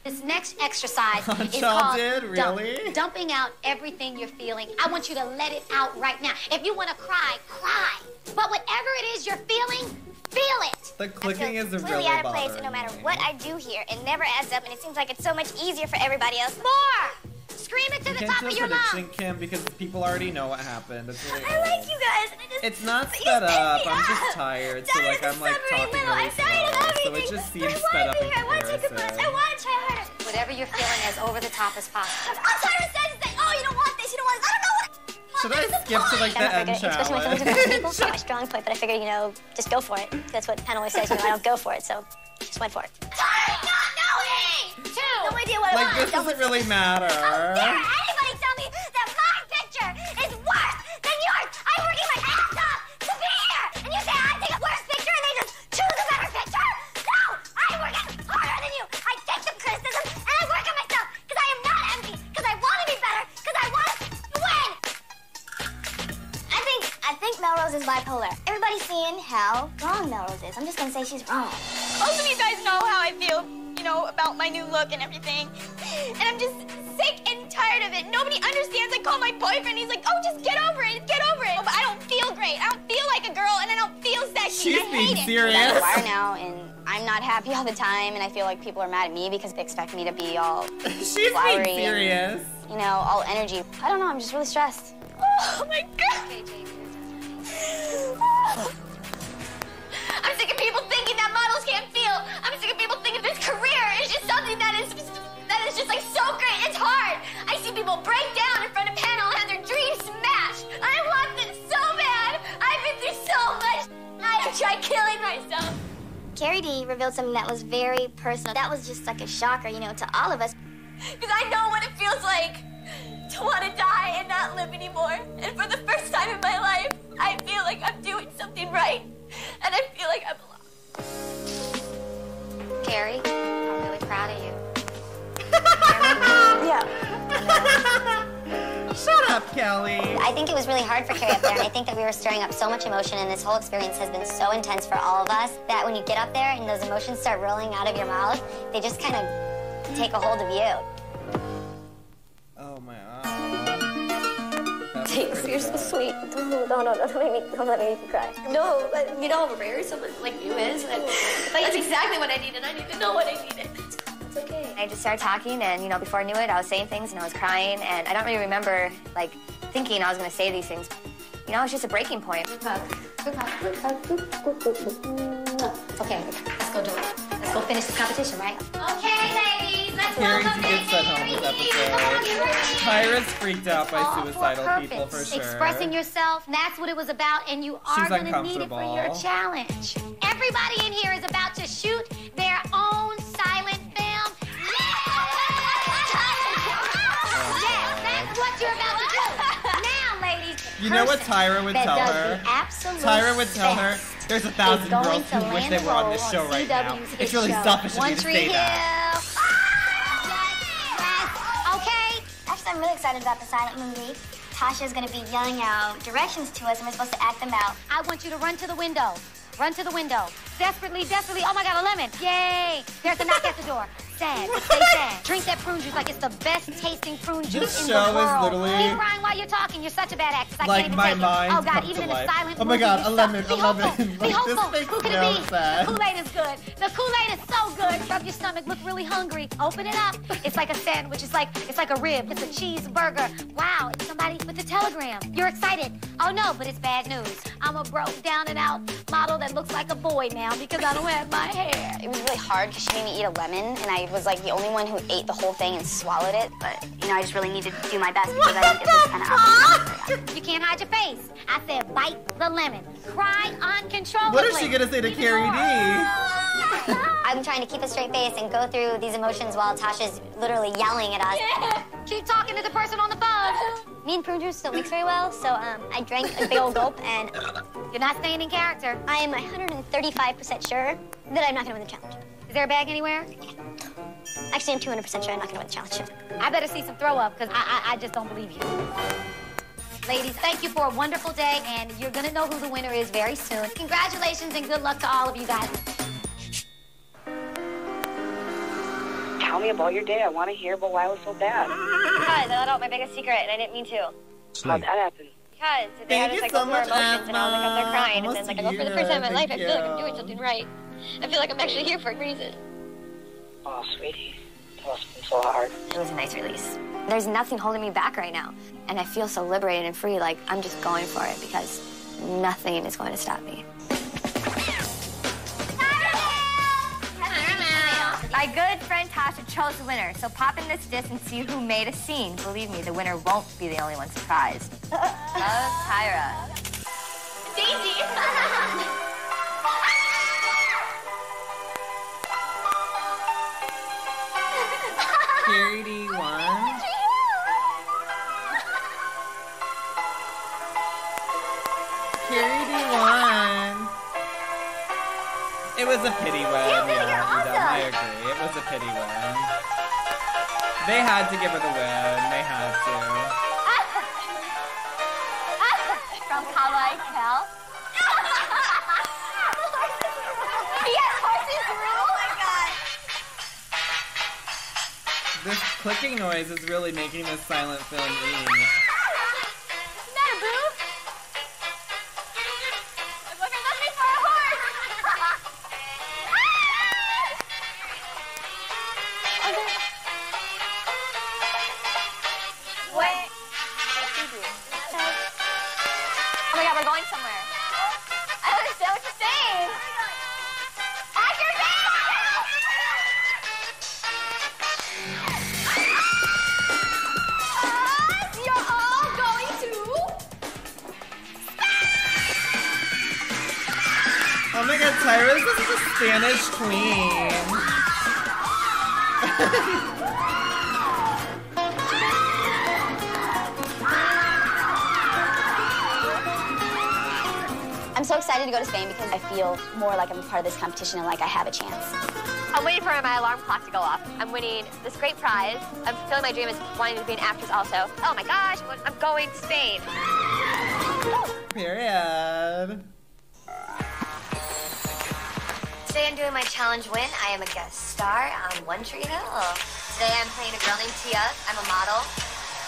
This next exercise is called did? dump. Dumping out everything you're feeling. I want you to let it out right now. If you want to cry, cry. But whatever it is you're feeling, feel it. The clicking is completely really out of place, and no matter what I do here, it never adds up, and it seems like it's so much easier for everybody else. More. Scream it to You the can't top do of a your prediction, lungs. Kim, because people already know what happened. It's really I cool. like you guys. And just, it's not sped up. up. I'm up. just tired, so like I'm like talking really I'm tired of slow. So everything. it just But seems I want sped to up be in here. I want to take a bus. I want to try harder. Whatever you're feeling as over the top as possible. All Tyra says is that, oh, you don't want this, you don't want this. I don't know what. Should I skip to like the end very especially when it comes to people. challenge? It's not my strong point, but I figured, you know, just go for it. That's what Penn always says, you know, I don't go for it, so just went for it. Tired I Like want. this doesn't really matter. How dare anybody tell me that my picture is worse than yours? I'm working my ass off to be here, and you say I take a worse picture and they just choose a better picture? No, I'm working harder than you. I take some criticism and I work on myself because I am not empty, because I want to be better, because I want to win. I think I think Melrose is bipolar. Everybody's seeing how wrong Melrose is. I'm just gonna say she's wrong. Most of you guys know how I feel, you know, about my new look and everything. And I'm just sick and tired of it. Nobody understands. I call my boyfriend. He's like, oh, just get over it. Get over it. But I don't feel great. I don't feel like a girl, and I don't feel sexy. She's I being hate it. serious. I'm on fire now, and I'm not happy all the time, and I feel like people are mad at me because they expect me to be all She's flowery being serious. and, you know, all energy. I don't know. I'm just really stressed. Oh my god. I'm sick of people thinking that models can't feel. I'm sick of people thinking this career is just something that is that is just like so great. It's hard. I see people break down in front of panel and have their dreams smashed. I want this so bad. I've been through so much. I have tried killing myself. CariDee revealed something that was very personal. That was just like a shocker, you know, to all of us. Because I know what it feels like to want to die and not live anymore. And for the first time in my life, I feel like I'm doing something right. And I feel like I belong. Carrie, I'm really proud of you. Yeah. Shut up, Kelly. I think it was really hard for Carrie up there, and I think that we were stirring up so much emotion, and this whole experience has been so intense for all of us that when you get up there and those emotions start rolling out of your mouth, they just kind of take a hold of you. Oh my god. That Thanks, you're so sweet. No, no, no, no, don't, make me, don't let me cry. No, but you know how rare someone like you is. And that's exactly what I need, and I need to know what I needed. It's okay. I just started talking, and you know, before I knew it, I was saying things and I was crying, and I don't really remember like thinking I was gonna say these things. You know, it's just a breaking point. Okay, let's go do it. Let's go finish this competition, right? Okay, ladies, let's Carrie's gets sent home this episode. Tyra's freaked out by suicidal people for sure. Expressing yourself, that's what it was about, and you are gonna need it for your challenge. Everybody in here is about to shoot their own silent film. yes, that's what you're about to do. Now, ladies, You know what Tyra would tell her? Tyra would tell her, there's a thousand girls who wish they were on this show on right now. It's really show. selfish of me to say that. Hill. Okay. I'm really excited about the silent movie. Tasha's gonna be yelling out directions to us, and we're supposed to act them out. I want you to run to the window. Run to the window. Desperately, desperately. Oh my God, a lemon. Yay. There's a knock at the door. Sad, stay sad. Drink that prune juice like it's the best tasting prune juice in show the is world. literally- Keep crying while you're talking. You're such a bad actress. I Like can't even my take mind it. Oh God, even in a life. silent Oh my God, you a lemon, Be a hopeful. lemon. Be Like, this hopeful. Who could it be? sad. The Kool-Aid is good. The Kool-Aid is so good. Rub your stomach. Look really hungry. Open it up. It's like a sandwich. It's like it's like a rib. It's a cheeseburger. Wow, it's somebody with a telegram. You're excited. Oh no, but it's bad news. I'm a broke down and out model that looks like a boy now because I don't have my hair. It was really hard because she made me eat a lemon, and I was like the only one who ate the whole thing and swallowed it. But you know, I just really needed to do my best because I didn't get this kind of opportunity. You can't hide your face. I said bite the lemon. Cry uncontrollably. What is she gonna say to CariDee? I'm trying to keep a straight face and go through these emotions while Tasha's literally yelling at us. Keep talking to the person on the phone. Me and prune juice don't mix very well, so um, I drank a big old gulp, and You're not staying in character. I am 135% sure that I'm not gonna win the challenge. Is there a bag anywhere? Actually, I'm 200% sure I'm not gonna win the challenge. I better see some throw up because I, I I just don't believe you. Ladies, thank you for a wonderful day, and you're gonna know who the winner is very soon. Congratulations and good luck to all of you guys. Tell me about your day. I want to hear about why it was so bad. Because I let out my biggest secret, and I didn't mean to. How'd that happen? Because they had Thank us you like so go through our much, emotions, and I was like up there Asma. crying, and Almost then like a I go for the first time in my life, I feel like I'm doing something right. I feel like I'm actually here for a reason. Oh, sweetie. That must have been so hard. It was a nice release. There's nothing holding me back right now, and I feel so liberated and free. Like I'm just going for it because nothing is going to stop me. My good friend Tasha chose the winner, so pop in this disc and see who made a scene. Believe me, the winner won't be the only one surprised. Love, Tyra. Daisy. Won. CariDee won. It was a pity win. I agree. It was a pity win. They had to give her the win. They had to. From How I Tell. yes, horses rule. Oh my god. This clicking noise is really making this silent film eat. Wait. Oh my god, we're going somewhere. I don't understand what you're saying. You're all going to Oh my god, Tyrus, this is a Spanish queen. I'm so excited to go to Spain because I feel more like I'm a part of this competition and like I have a chance. I'm waiting for my alarm clock to go off. I'm winning this great prize. I'm fulfilling my dream as wanting to be an actress also. Oh my gosh, I'm going to Spain. Period. Today I'm doing my challenge win. I am a guest star on One Tree Hill. Today I'm playing a girl named Tia. I'm a model.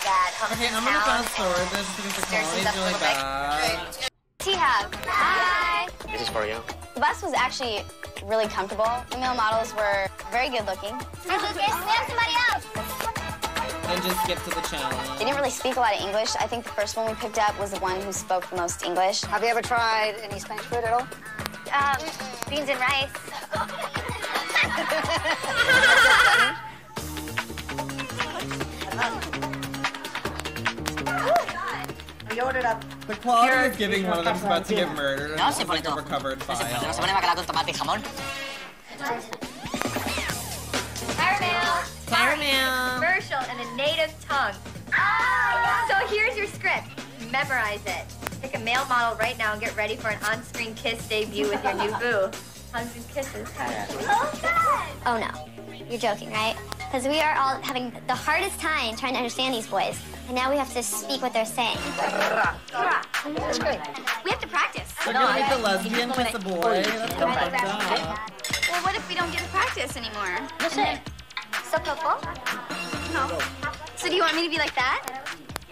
that humps Okay, I'm gonna town fast forward this because the stirs things quality's up a really little bit. bad. T-Hab. Hi. This is for you. The bus was actually really comfortable. The male models were very good looking. Hi, Lucas. Slam somebody else. And just skip to the challenge. They didn't really speak a lot of English. I think the first one we picked up was the one who spoke the most English. Have you ever tried any Spanish food at all? Um, beans and rice. We ordered up. The quality Here is giving one of your them's about to get murdered and No, it's se like pone a todo. recovered No se pone, file. se pone bacalao con tomate y jamón. Caramel. Caramel. Commercial in a native tongue. So here's your script. Memorize it. Pick a male model right now and get ready for an on-screen kiss debut with your new boo. Hugs and kisses. Oh God! Oh, no, you're joking, right? Because we are all having the hardest time trying to understand these boys. And now we have to speak what they're saying. That's great. We have to practice. They're gonna make the lesbian kiss the boy. That's fucked up. Well, what if we don't get to practice anymore? No sé. So purple? No. So do you want me to be like that?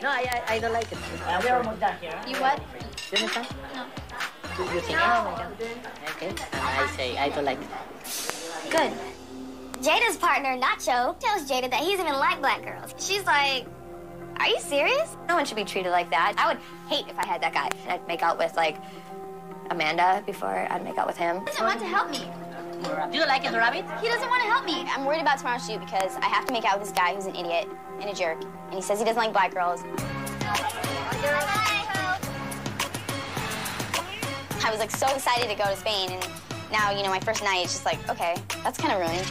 No, I, I, I don't like it. Uh, we're almost done here. You what? You understand? No. You, you think? Oh my god. Okay. And I say I don't like it. Good. Jada's partner, Nacho, tells Jada that he doesn't even like black girls. She's like, are you serious? No one should be treated like that. I would hate if I had that guy. I'd make out with like Amanda before I'd make out with him. He doesn't want to help me. Do you like it, rabbit? He doesn't want to help me. I'm worried about tomorrow's shoot because I have to make out with this guy who's an idiot and a jerk. And he says he doesn't like black girls. I was like so excited to go to Spain and now, you know, my first night, it's just like, okay, that's kind of ruined.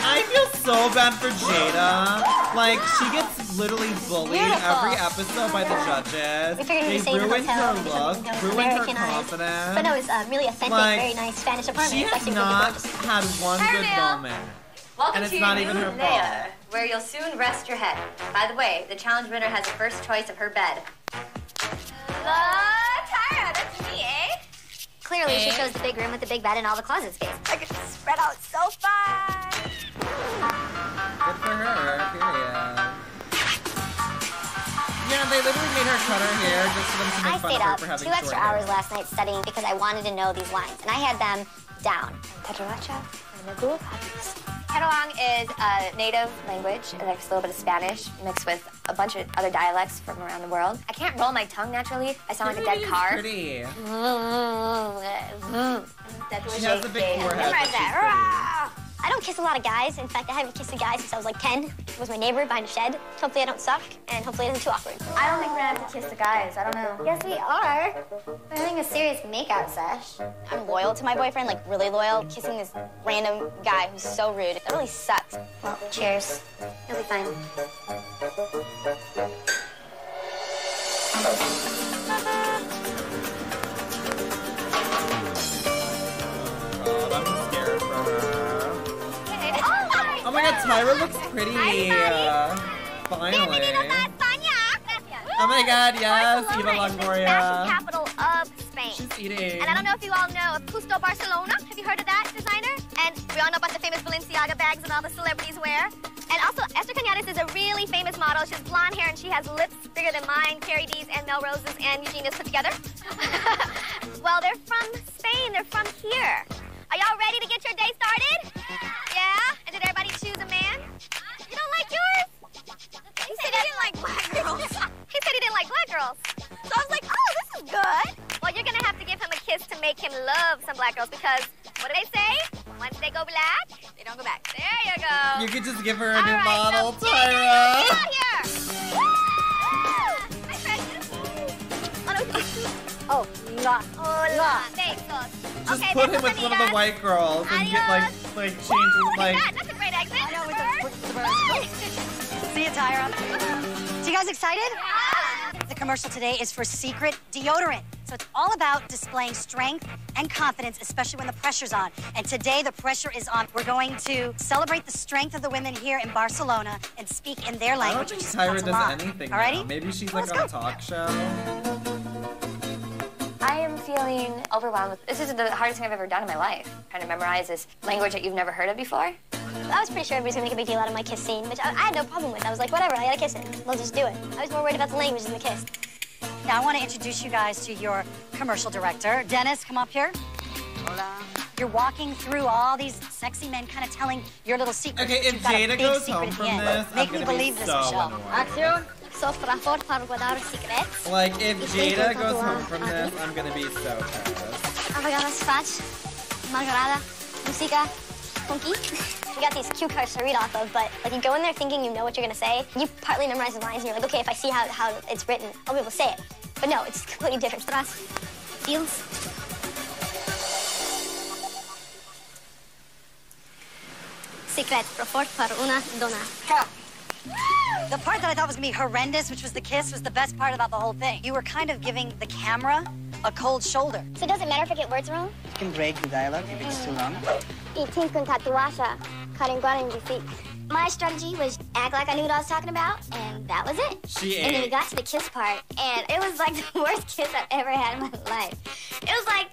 I feel so bad for Jada. Like, she gets literally bullied Beautiful. every episode by the judges. We figured They we'd stay in the ruined her look, ruined her confidence. But no, it's uh, really authentic, Like, very nice Spanish apartment. She has not had one good moment. Welcome And it's to not your even new her lair, fault. where you'll soon rest your head. By the way, the challenge winner has the first choice of her bed. La Tyra, that's me, eh? Clearly, she chose the big room with the big bed and all the closet space. I can spread out so far. Good for her, period. Yeah, they literally made her cut her hair just for them to make I fun stayed of her up for having two extra hair. hours last night studying because I wanted to know these lines, and I had them down. Petroracha, Nagu, Kerouang is a native language, and there's a little bit of Spanish mixed with a bunch of other dialects from around the world. I can't roll my tongue naturally. I sound like a dead car. Pretty. She has a big forehead. Memorize that. I don't kiss a lot of guys. In fact, I haven't kissed a guy since I was like 10. It was my neighbor behind a shed. Hopefully I don't suck, and hopefully it isn't too awkward. I don't think we're gonna have to kiss the guys. I don't know. Yes, we are. We're having a serious makeout sesh. I'm loyal to my boyfriend, like really loyal. Kissing this random guy who's so rude. That really sucks. Well, cheers. You'll be fine. Tyra looks pretty. Hi, uh, Finally. Oh my god, yes, Eva Longoria. fashion capital of Spain. She's eating. And I don't know if you all know of Custo Barcelona. Have you heard of that designer? And we all know about the famous Balenciaga bags and all the celebrities wear. And also, Esther Cañadas is a really famous model. She has blonde hair and she has lips bigger than mine, CariDee's, and Melrose's, and Eugenia's put together. well, they're from Spain. They're from here. Are y'all ready to get your day started? Yeah? And did everybody choose a man? You don't like yours? He said he didn't like black girls. he said he didn't like black girls. So I was like, oh, this is good. Well, you're gonna have to give him a kiss to make him love some black girls because what do they say? Once they go black, they don't go back. There you go. You could just give her a All new right, model, so get out Tyra. here. Woo! Hi, precious. Oh, no. Oh, mwah. Hola. Besos. Just okay, put him with one of the white girls and get like like change Look like at. That's a great exit. I know, See you, Tyra. So you guys excited? The commercial today is for Secret Deodorant. So it's all about displaying strength and confidence, especially when the pressure's on. And today the pressure is on. We're going to celebrate the strength of the women here in Barcelona and speak in their language. I don't think Tyra does anything Alrighty? now. Maybe she's Well, like let's on a talk show. I am feeling overwhelmed. With, this is the hardest thing I've ever done in my life. Trying to memorize this language that you've never heard of before. I was pretty sure everybody's gonna make a big deal out of my kiss scene, which I, I had no problem with. I was like, whatever, I gotta kiss it. We'll just do it. I was more worried about the language than the kiss. Now I want to introduce you guys to your commercial director. Dennis, come up here. Hola. You're walking through all these sexy men kind of telling your little secrets. Okay, but if you've got a Jada goes home from end. this, I'm Make me gonna be believe this, so Michelle. annoyed. Acción. Sofra por para guardar secrets. Like, if Jada goes home from aquí. this, I'm gonna be so pissed. Avocados Fudge, Margarada, Musica, Funky. You got these cue cards to read off of, but like you go in there thinking you know what you're gonna say. You partly memorize the lines and you're like, okay, if I see how, how it's written, I'll be able to say it. But no, it's completely different. Stras, feels. Secret, profort para una dona. The part that I thought was gonna be horrendous, which was the kiss, was the best part about the whole thing. You were kind of giving the camera a cold shoulder. So it doesn't matter if I get words wrong? You can break the dialogue if it's too long. Y con tatuaje, karingwaran defeat. My strategy was act like I knew what I was talking about, and that was it. She and then we got to the kiss part, and it was like the worst kiss I've ever had in my life. It was like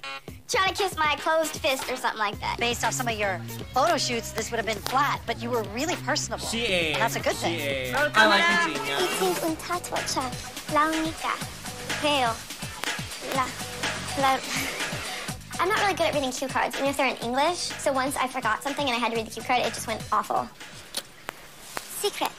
trying to kiss my closed fist or something like that. Based off some of your photo shoots, this would have been flat, but you were really personable. She ate. And that's a good She thing. ate. I like Eugenia. Y sin un tatuaje, la única, creo, la, la... I'm not really good at reading cue cards, even if they're in English. So once I forgot something and I had to read the cue card, it just went awful. Secret.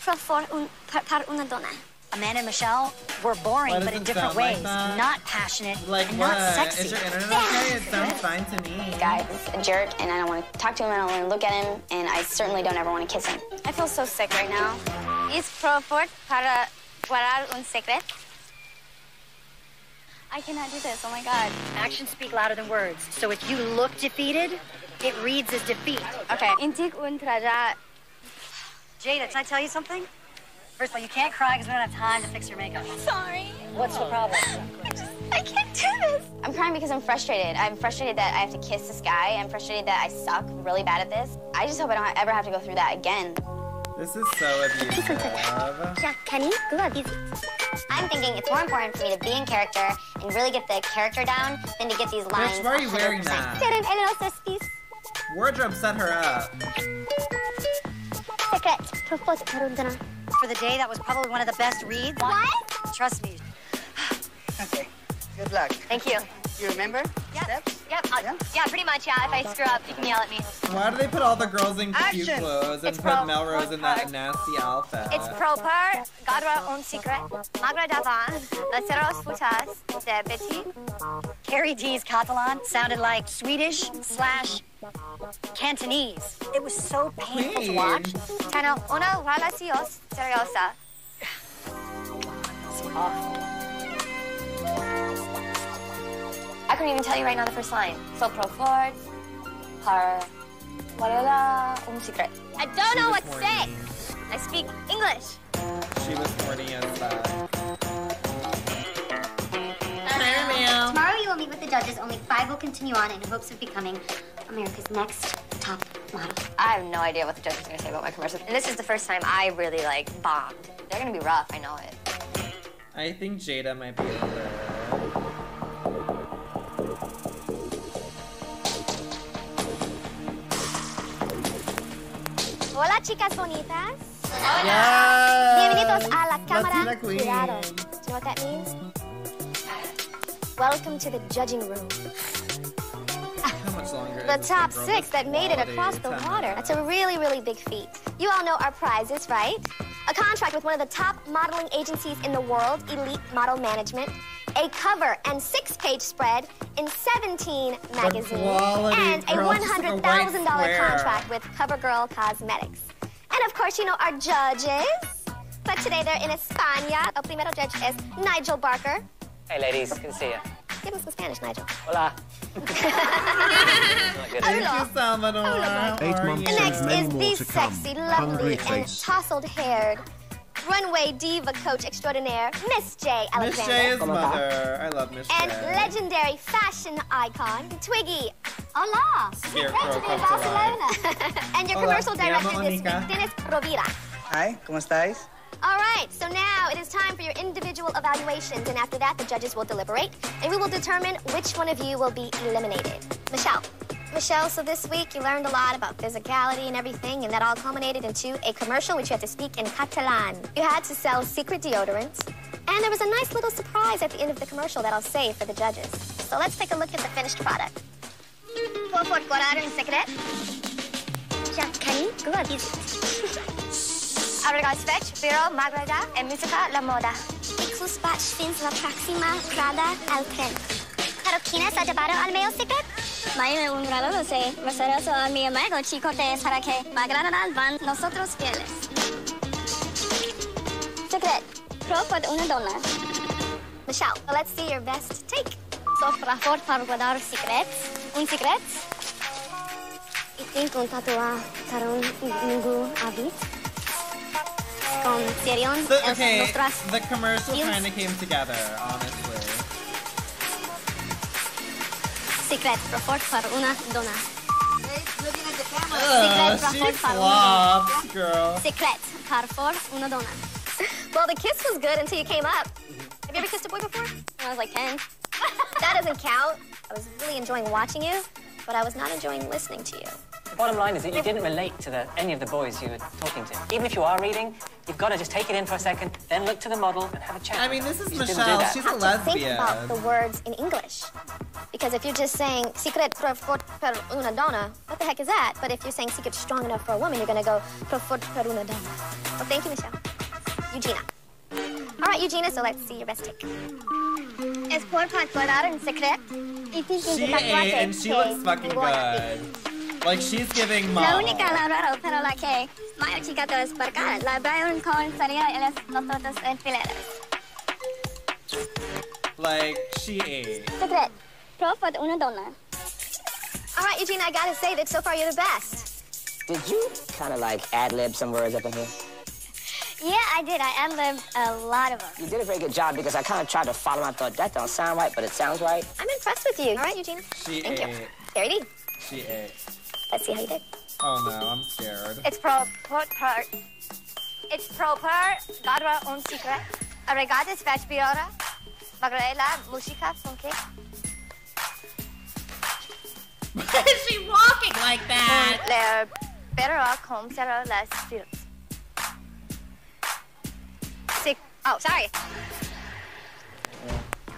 Profor un, par, par una donna. Amanda and Michelle were boring, but in different sound like ways. Not passionate Like and what? not sexy. Is your internet okay? It sounds fine to me. Guy is a jerk, and I don't want to talk to him, I don't want to look at him, and I certainly don't ever want to kiss him. I feel so sick right now. Es profort para guardar un secret. I cannot do this. Oh my god. Actions speak louder than words. So if you look defeated, it reads as defeat. Okay. Intik un traja. Jada, can I tell you something? First of all, you can't cry because we don't have time to fix your makeup. Sorry. What's the problem? I just, I can't do this. I'm crying because I'm frustrated. I'm frustrated that I have to kiss this guy. I'm frustrated that I suck really bad at this. I just hope I don't ever have to go through that again. This is so abusive. I'm thinking it's more important for me to be in character and really get the character down than to get these lines. Bitch, why are you wearing 100%. that? Quieren el hostess Wardrobe set her up. Secret. Propos para una donna. For the day, that was probably one of the best reads. What? Trust me. Okay. Good luck. Thank you. You remember? Yep. Yep. Uh, I'll- yeah, pretty much. Yeah. If I screw up, you can yell at me. Why do they put all the girls in cute clothes and It's put pro- Melrose in that nasty outfit? It's proper, guardar un secret, magra davan, laceros futas, de Betty. CariDee's Catalan sounded like Swedish slash Cantonese. It was so painful to watch. Tano una relación seriosa. It's awful. I couldn't even tell you right now the first line. So profort par guardar un secret. I don't know what to say. I speak English. She was horny as fuck. Tomorrow you will meet with the judges. Only five will continue on in hopes of becoming America's next top model. I have no idea what the judges are going to say about my commercial. And this is the first time I really, like, bombed. They're going to be rough, I know it. I think Jada might be over. Hola, chicas bonitas. Yes! Bienvenidos a la cámara. Cuidado. Do you know what that means? Welcome to the judging room. How much longer? The top six that made it across the water. That's a really, really big feat. You all know our prizes, right? A contract with one of the top modeling agencies in the world, Elite Model Management. A cover and six-page spread in 17 magazines. And a girl, just like a white $100,000 contract with CoverGirl Cosmetics. And of course, you know our judges. But today they're in España. El primero judge is Nigel Barker. Hey, ladies, good to see you. Give us some Spanish, Nigel. Hola. Thank you, Salvador. Eight months you? and Next many is more the to come. sexy, Hungry lovely, and face. tousled-haired runway diva coach extraordinaire, Miss J. Miss Alexander. J is mother. I love Miss J. And legendary fashion icon, Twiggy. Hola. Scarecrow Great to be in Barcelona. and your Hola, commercial director this week, Monica. Dennis Rovira. Hi, ¿cómo estáis? All right, so now it is time for your individual evaluations, and after that, the judges will deliberate, and we will determine which one of you will be eliminated. Michelle, Michelle, so this week you learned a lot about physicality and everything, and that all culminated into a commercial which you had to speak in Catalan. You had to sell secret deodorant, and there was a nice little surprise at the end of the commercial that I'll save for the judges. So let's take a look at the finished product. Por favor, un secret. Karim, go Abrigar Svech, Biro, Magrada, and Musica La Moda. Icus bač fins la próxima Prada al tren. Pero ¿quién es adecuado al medio secret? Un grado sé, Mercedes a mi amigo chico de para que Magrada van nosotros fieles. Secret, pro por una dona. Michelle, let's see your best take. So, por favor, para guardar secrets. Un secret? Y tengo un tatuaje un ningún habit. Con The, okay, the commercial kind of came together, honestly. secret, por favor, para una dona. Ugh, Secret, she por favor, una flopped, girl. Secret, una dona. Well, the kiss was good until you came up. Have you ever kissed a boy before? When I was like 10. That doesn't count. I was really enjoying watching you, but I was not enjoying listening to you. The bottom line is that you didn't relate to the, any of the boys you were talking to. Even if you are reading, you've got to just take it in for a second, then look to the model and have a chat. I mean, this is You just didn't do Michelle. She's You a have to think about the words in English. Because if you're just saying secret pro for per una donna, what the heck is that? But if you're saying secret strong enough for a woman, you're gonna go pro for per una donna. Well, thank you, Michelle. Eugenia. All right, Eugenia, so let's see your best take. Es por guardar un secret. Y tengo She un tatuaje ate and she que looks fucking good. Like she's giving La única la raro, pero la que Mayo Chicato es por acá. La Brian con sería él es nosotros alfileres. Like she ate. Secret. Pro por una dona. All right, Eugene, I gotta say that so far you're the best. Did you kind of like ad lib some words up in here? Yeah, I did. I ad-libbed a lot of them. You did a very good job because I kind of tried to follow. I thought that don't sound right, but it sounds right. I'm impressed with you. All right, Eugene. She Thank you. ate. CariDee. She ate. Let's see how you did. Oh no, I'm scared. It's pro por, per, It's proper guardar un secret. Regardez fetch biora. Magrela musica funke. Why is she walking like that? Mm, better pero com zero les fils. Sick. Oh, sorry.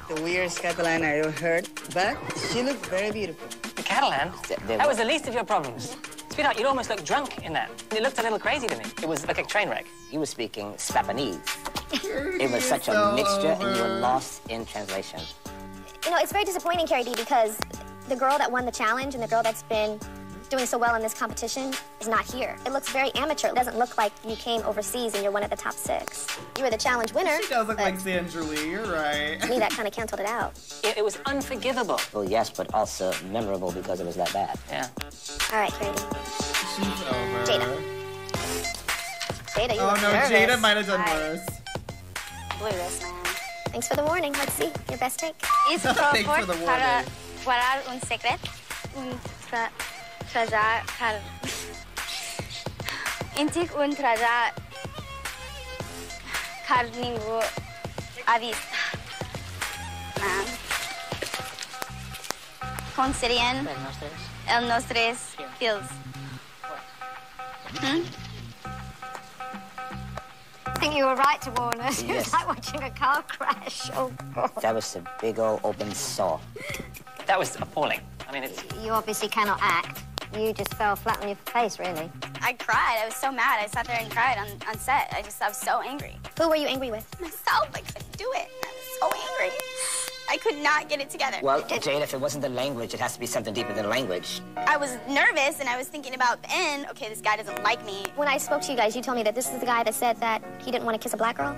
The weirdest Catalan I ever heard, but she looked very beautiful. The Catalan? That was the least of your problems. Sweetheart, you'd almost look drunk in that. It looked a little crazy to me. It was like a train wreck. You were speaking Spapanese. It was such a so mixture, and you were lost in translation. You know, it's very disappointing, CariDee, because the girl that won the challenge and the girl that's been doing so well in this competition is not here. It looks very amateur. It doesn't look like you came overseas and you're one of the top six. You were the challenge winner. She does look like Sandra Lee, you're right. To me, that kind of canceled it out. It, it was unforgivable. Well, yes, but also memorable because it was that bad. Yeah. All right, Katie. D. She's over. Jada. Jada, you Oh look no, nervous. Jada might have done All right. worse. Blew this, man. Thanks for the warning. Let's see your best take. Es Thanks for the propor para guardar un secret. Un mm, tra car. Intic un trajar car ningú avis. Man. Con serien el nostres fils. Hmm? I think you were right to warn us. It was like watching a car crash. Oh, God. That was a big old open saw. That was appalling. I mean, it's. You obviously cannot act. You just fell flat on your face, really. I cried. I was so mad. I sat there and cried on, on set. I just, I was so angry. Who were you angry with? Myself. I couldn't do it. I was so angry. I could not get it together. Well, Jade, if it wasn't the language, it has to be something deeper than language. I was nervous and I was thinking about the end. Okay, this guy doesn't like me. When I spoke to you guys, you told me that this is the guy that said that he didn't want to kiss a black girl.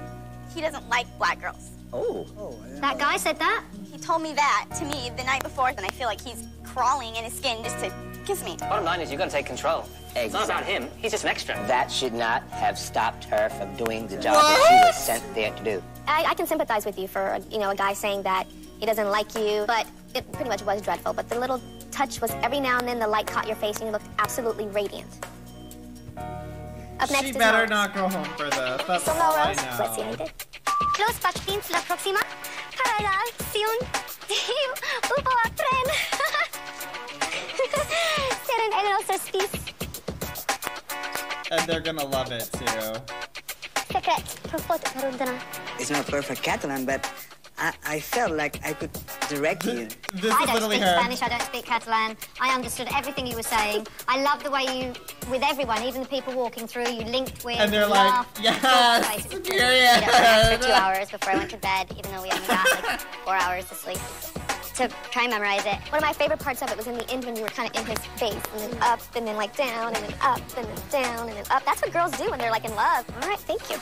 He doesn't like black girls. Oh. oh. That guy said that? He told me that to me the night before, and I feel like he's crawling in his skin just to kiss me. Bottom line is you've got to take control. It's not about him. He's just an extra. That should not have stopped her from doing the job that she was sent there to do. I, I can sympathize with you for you know a guy saying that he doesn't like you, but it pretty much was dreadful. But the little touch was every now and then the light caught your face and you looked absolutely radiant. Up next She is better Melrose. not go home for this. That's So all I Melrose, let's see how you did. Los patins la próxima para la acción. Hubo a tren. Hello, sisters. And they're gonna love it too. Secret. Profot Arundana. It's not perfect Catalan, but I, I felt like I could direct you. This I don't speak Spanish, I don't speak Catalan. I understood everything you were saying. I love the way you, with everyone, even the people walking through, you linked with. And they're you like, laughed, yes, talked, basically. period. You know, for two hours before I went to bed, even though we only got like four hours to sleep. To try and memorize it. One of my favorite parts of it was in the end when you were kind of in his face, and then up, and then like down, and then up, and then down, and then up. That's what girls do when they're like in love. All right, thank you.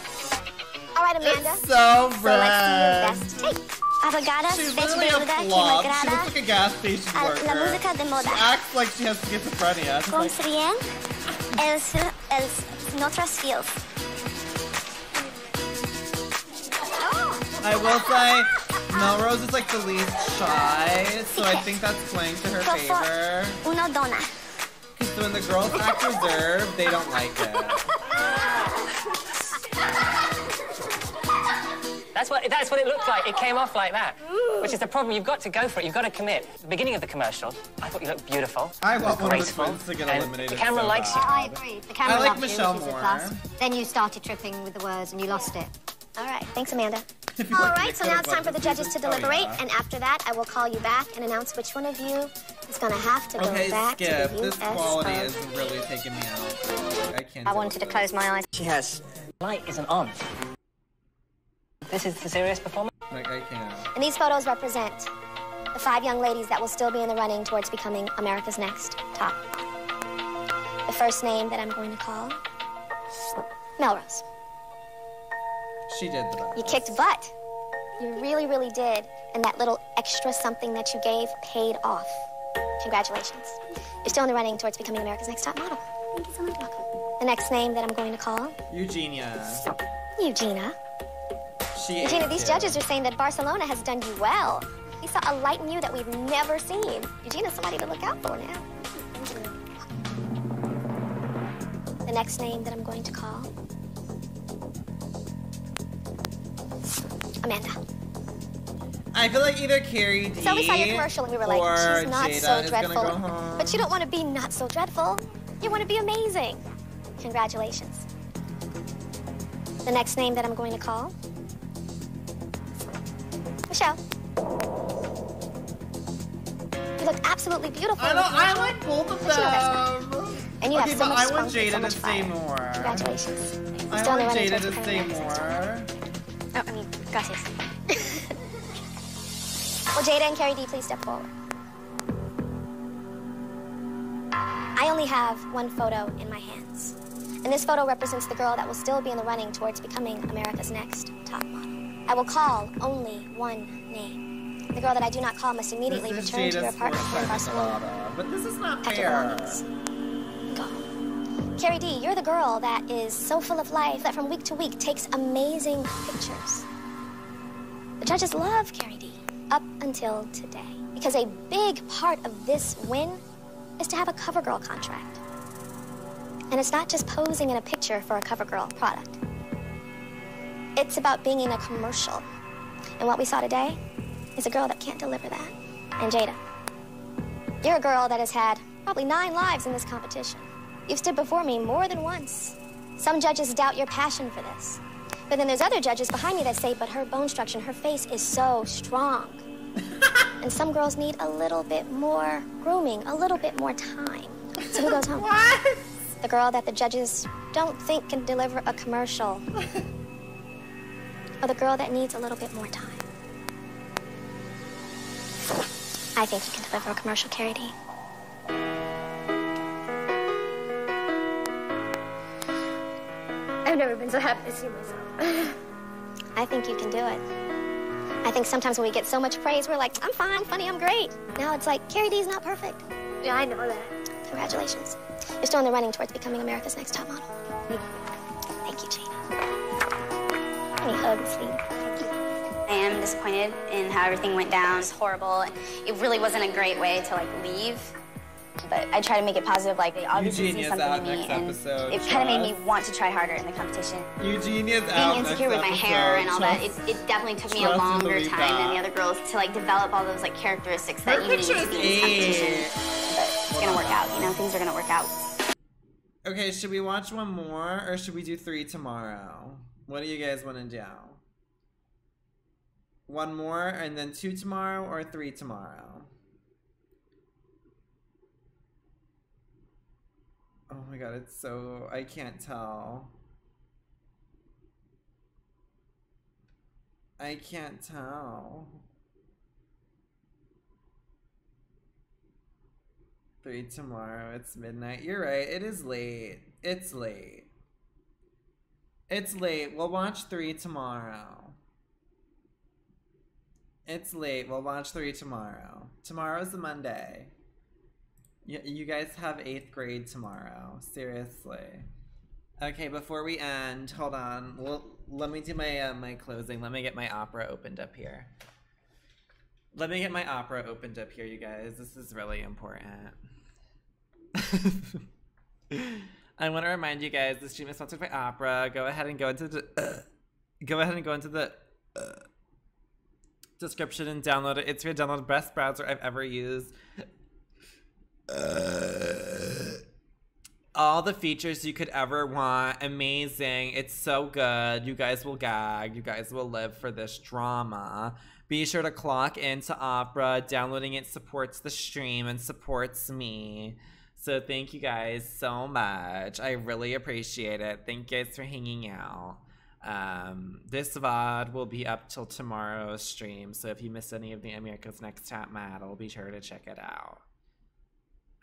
All right, Amanda. It's so So let's do your best take. Avogada, She's literally a beluga, que me flop. She looks like a gas station a worker. La música de moda. She acts like she has schizophrenia. Construyen el, el, nuestros skills. I will say, Melrose is like the least shy, so I think that's playing to her favor. Uno dona. Because when the girls act reserved, they don't like it. That's what that's what it looked like. It came off like that, which is the problem. You've got to go for it. You've got to commit. The beginning of the commercial, I thought you looked beautiful. I want one of the twins to get eliminated The camera so likes you. I agree. The camera I like loves Michelle you, which is more. a plus. Then you started tripping with the words and you lost it. All right, thanks, Amanda. If you All like right, so now it's time for the judges to Buttons, oh, deliberate, yeah. and after that, I will call you back and announce which one of you is going to have to Okay, go back Skip, to the this U.S. quality of- is really taking me out. I can't. I wanted to close my eyes. She has. Light isn't on. This is the serious performance. Like I can't. And these photos represent the five young ladies that will still be in the running towards becoming America's next top. The first name that I'm going to call Melrose. She did the best. You kicked butt. You really, really did. And that little extra something that you gave paid off. Congratulations. You're still in the running towards becoming America's next top model. Thank you so much. Welcome. The next name that I'm going to call Eugena. Eugena. She Eugena, these judges are saying that Barcelona has done you well. We saw a light in you that we've never seen. Eugena's somebody to look out for now. The next name that I'm going to call Amanda. I feel like either CariDee So we saw your commercial and we were like, she's not Jada so dreadful. go. But you don't want to be not so dreadful. You want to be amazing. Congratulations. The next name that I'm going to call Michelle. You look absolutely beautiful. I. I like both of but you know them. And you okay, have so but much I want and so Jaeda much to say more. Congratulations. I Still in the want Jaeda to say more. Gracias. Will Jaeda and CariDee please step forward? I only have one photo in my hands. And this photo represents the girl that will still be in the running towards becoming America's next top model. I will call only one name. The girl that I do not call must immediately This return to her apartment here in Barcelona. But this is not fair. CariDee, you're the girl that is so full of life that from week to week takes amazing pictures. Judges love CariDee up until today because a big part of this win is to have a CoverGirl contract. And it's not just posing in a picture for a CoverGirl product. It's about being in a commercial. And what we saw today is a girl that can't deliver that. And Jaeda, you're a girl that has had probably nine lives in this competition. You've stood before me more than once. Some judges doubt your passion for this. But then there's other judges behind me that say, but her bone structure and her face is so strong. and some girls need a little bit more grooming, a little bit more time. So who goes home? What? The girl that the judges don't think can deliver a commercial. or the girl that needs a little bit more time. I think you can deliver a commercial, CariDee. I've never been so happy to see myself. I think you can do it. I think sometimes when we get so much praise, we're like, I'm fine, funny, I'm great. Now it's like, CariDee's not perfect. Yeah, I know that. Congratulations. You're still in the running towards becoming America's next top model. Thank you, Jaeda. Any hugs, sweetie. I am disappointed in how everything went down. It's horrible. It really wasn't a great way to like leave. But I try to make it positive. Like they obviously see something in me, next and episode, it kind of made me want to try harder in the competition. Eugena's Being out insecure with my hair and all that, it, it definitely took me a longer time than the other girls to like develop all those like characteristics that you need to be in competition. But it's gonna work out. You know, things are gonna work out. Okay, should we watch one more or should we do three tomorrow? What do you guys want to do? One more and then two tomorrow or three tomorrow? Oh my god, it's so. I can't tell. I can't tell. Three tomorrow. It's midnight. You're right. It is late. It's late. It's late. We'll watch three tomorrow. It's late. We'll watch three tomorrow. Tomorrow's the Monday. You, you guys have eighth grade tomorrow. Seriously. Okay, before we end, hold on. Well, let me do my uh, my closing. Let me get my opera opened up here. Let me get my opera opened up here, you guys. This is really important. I want to remind you guys the stream is sponsored by Opera. Go ahead and go into the uh, go ahead and go into the uh, description and download it. It's your download best browser I've ever used. All the features you could ever want. Amazing. It's so good. You guys will gag. You guys will live for this drama. Be sure to clock into Opera. Downloading it supports the stream and supports me. So thank you guys so much. I really appreciate it. Thank you guys for hanging out. Um, this VOD will be up till tomorrow's stream. So if you miss any of the America's Next Top Model, be sure to check it out.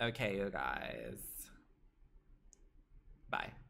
Okay, you guys. Bye.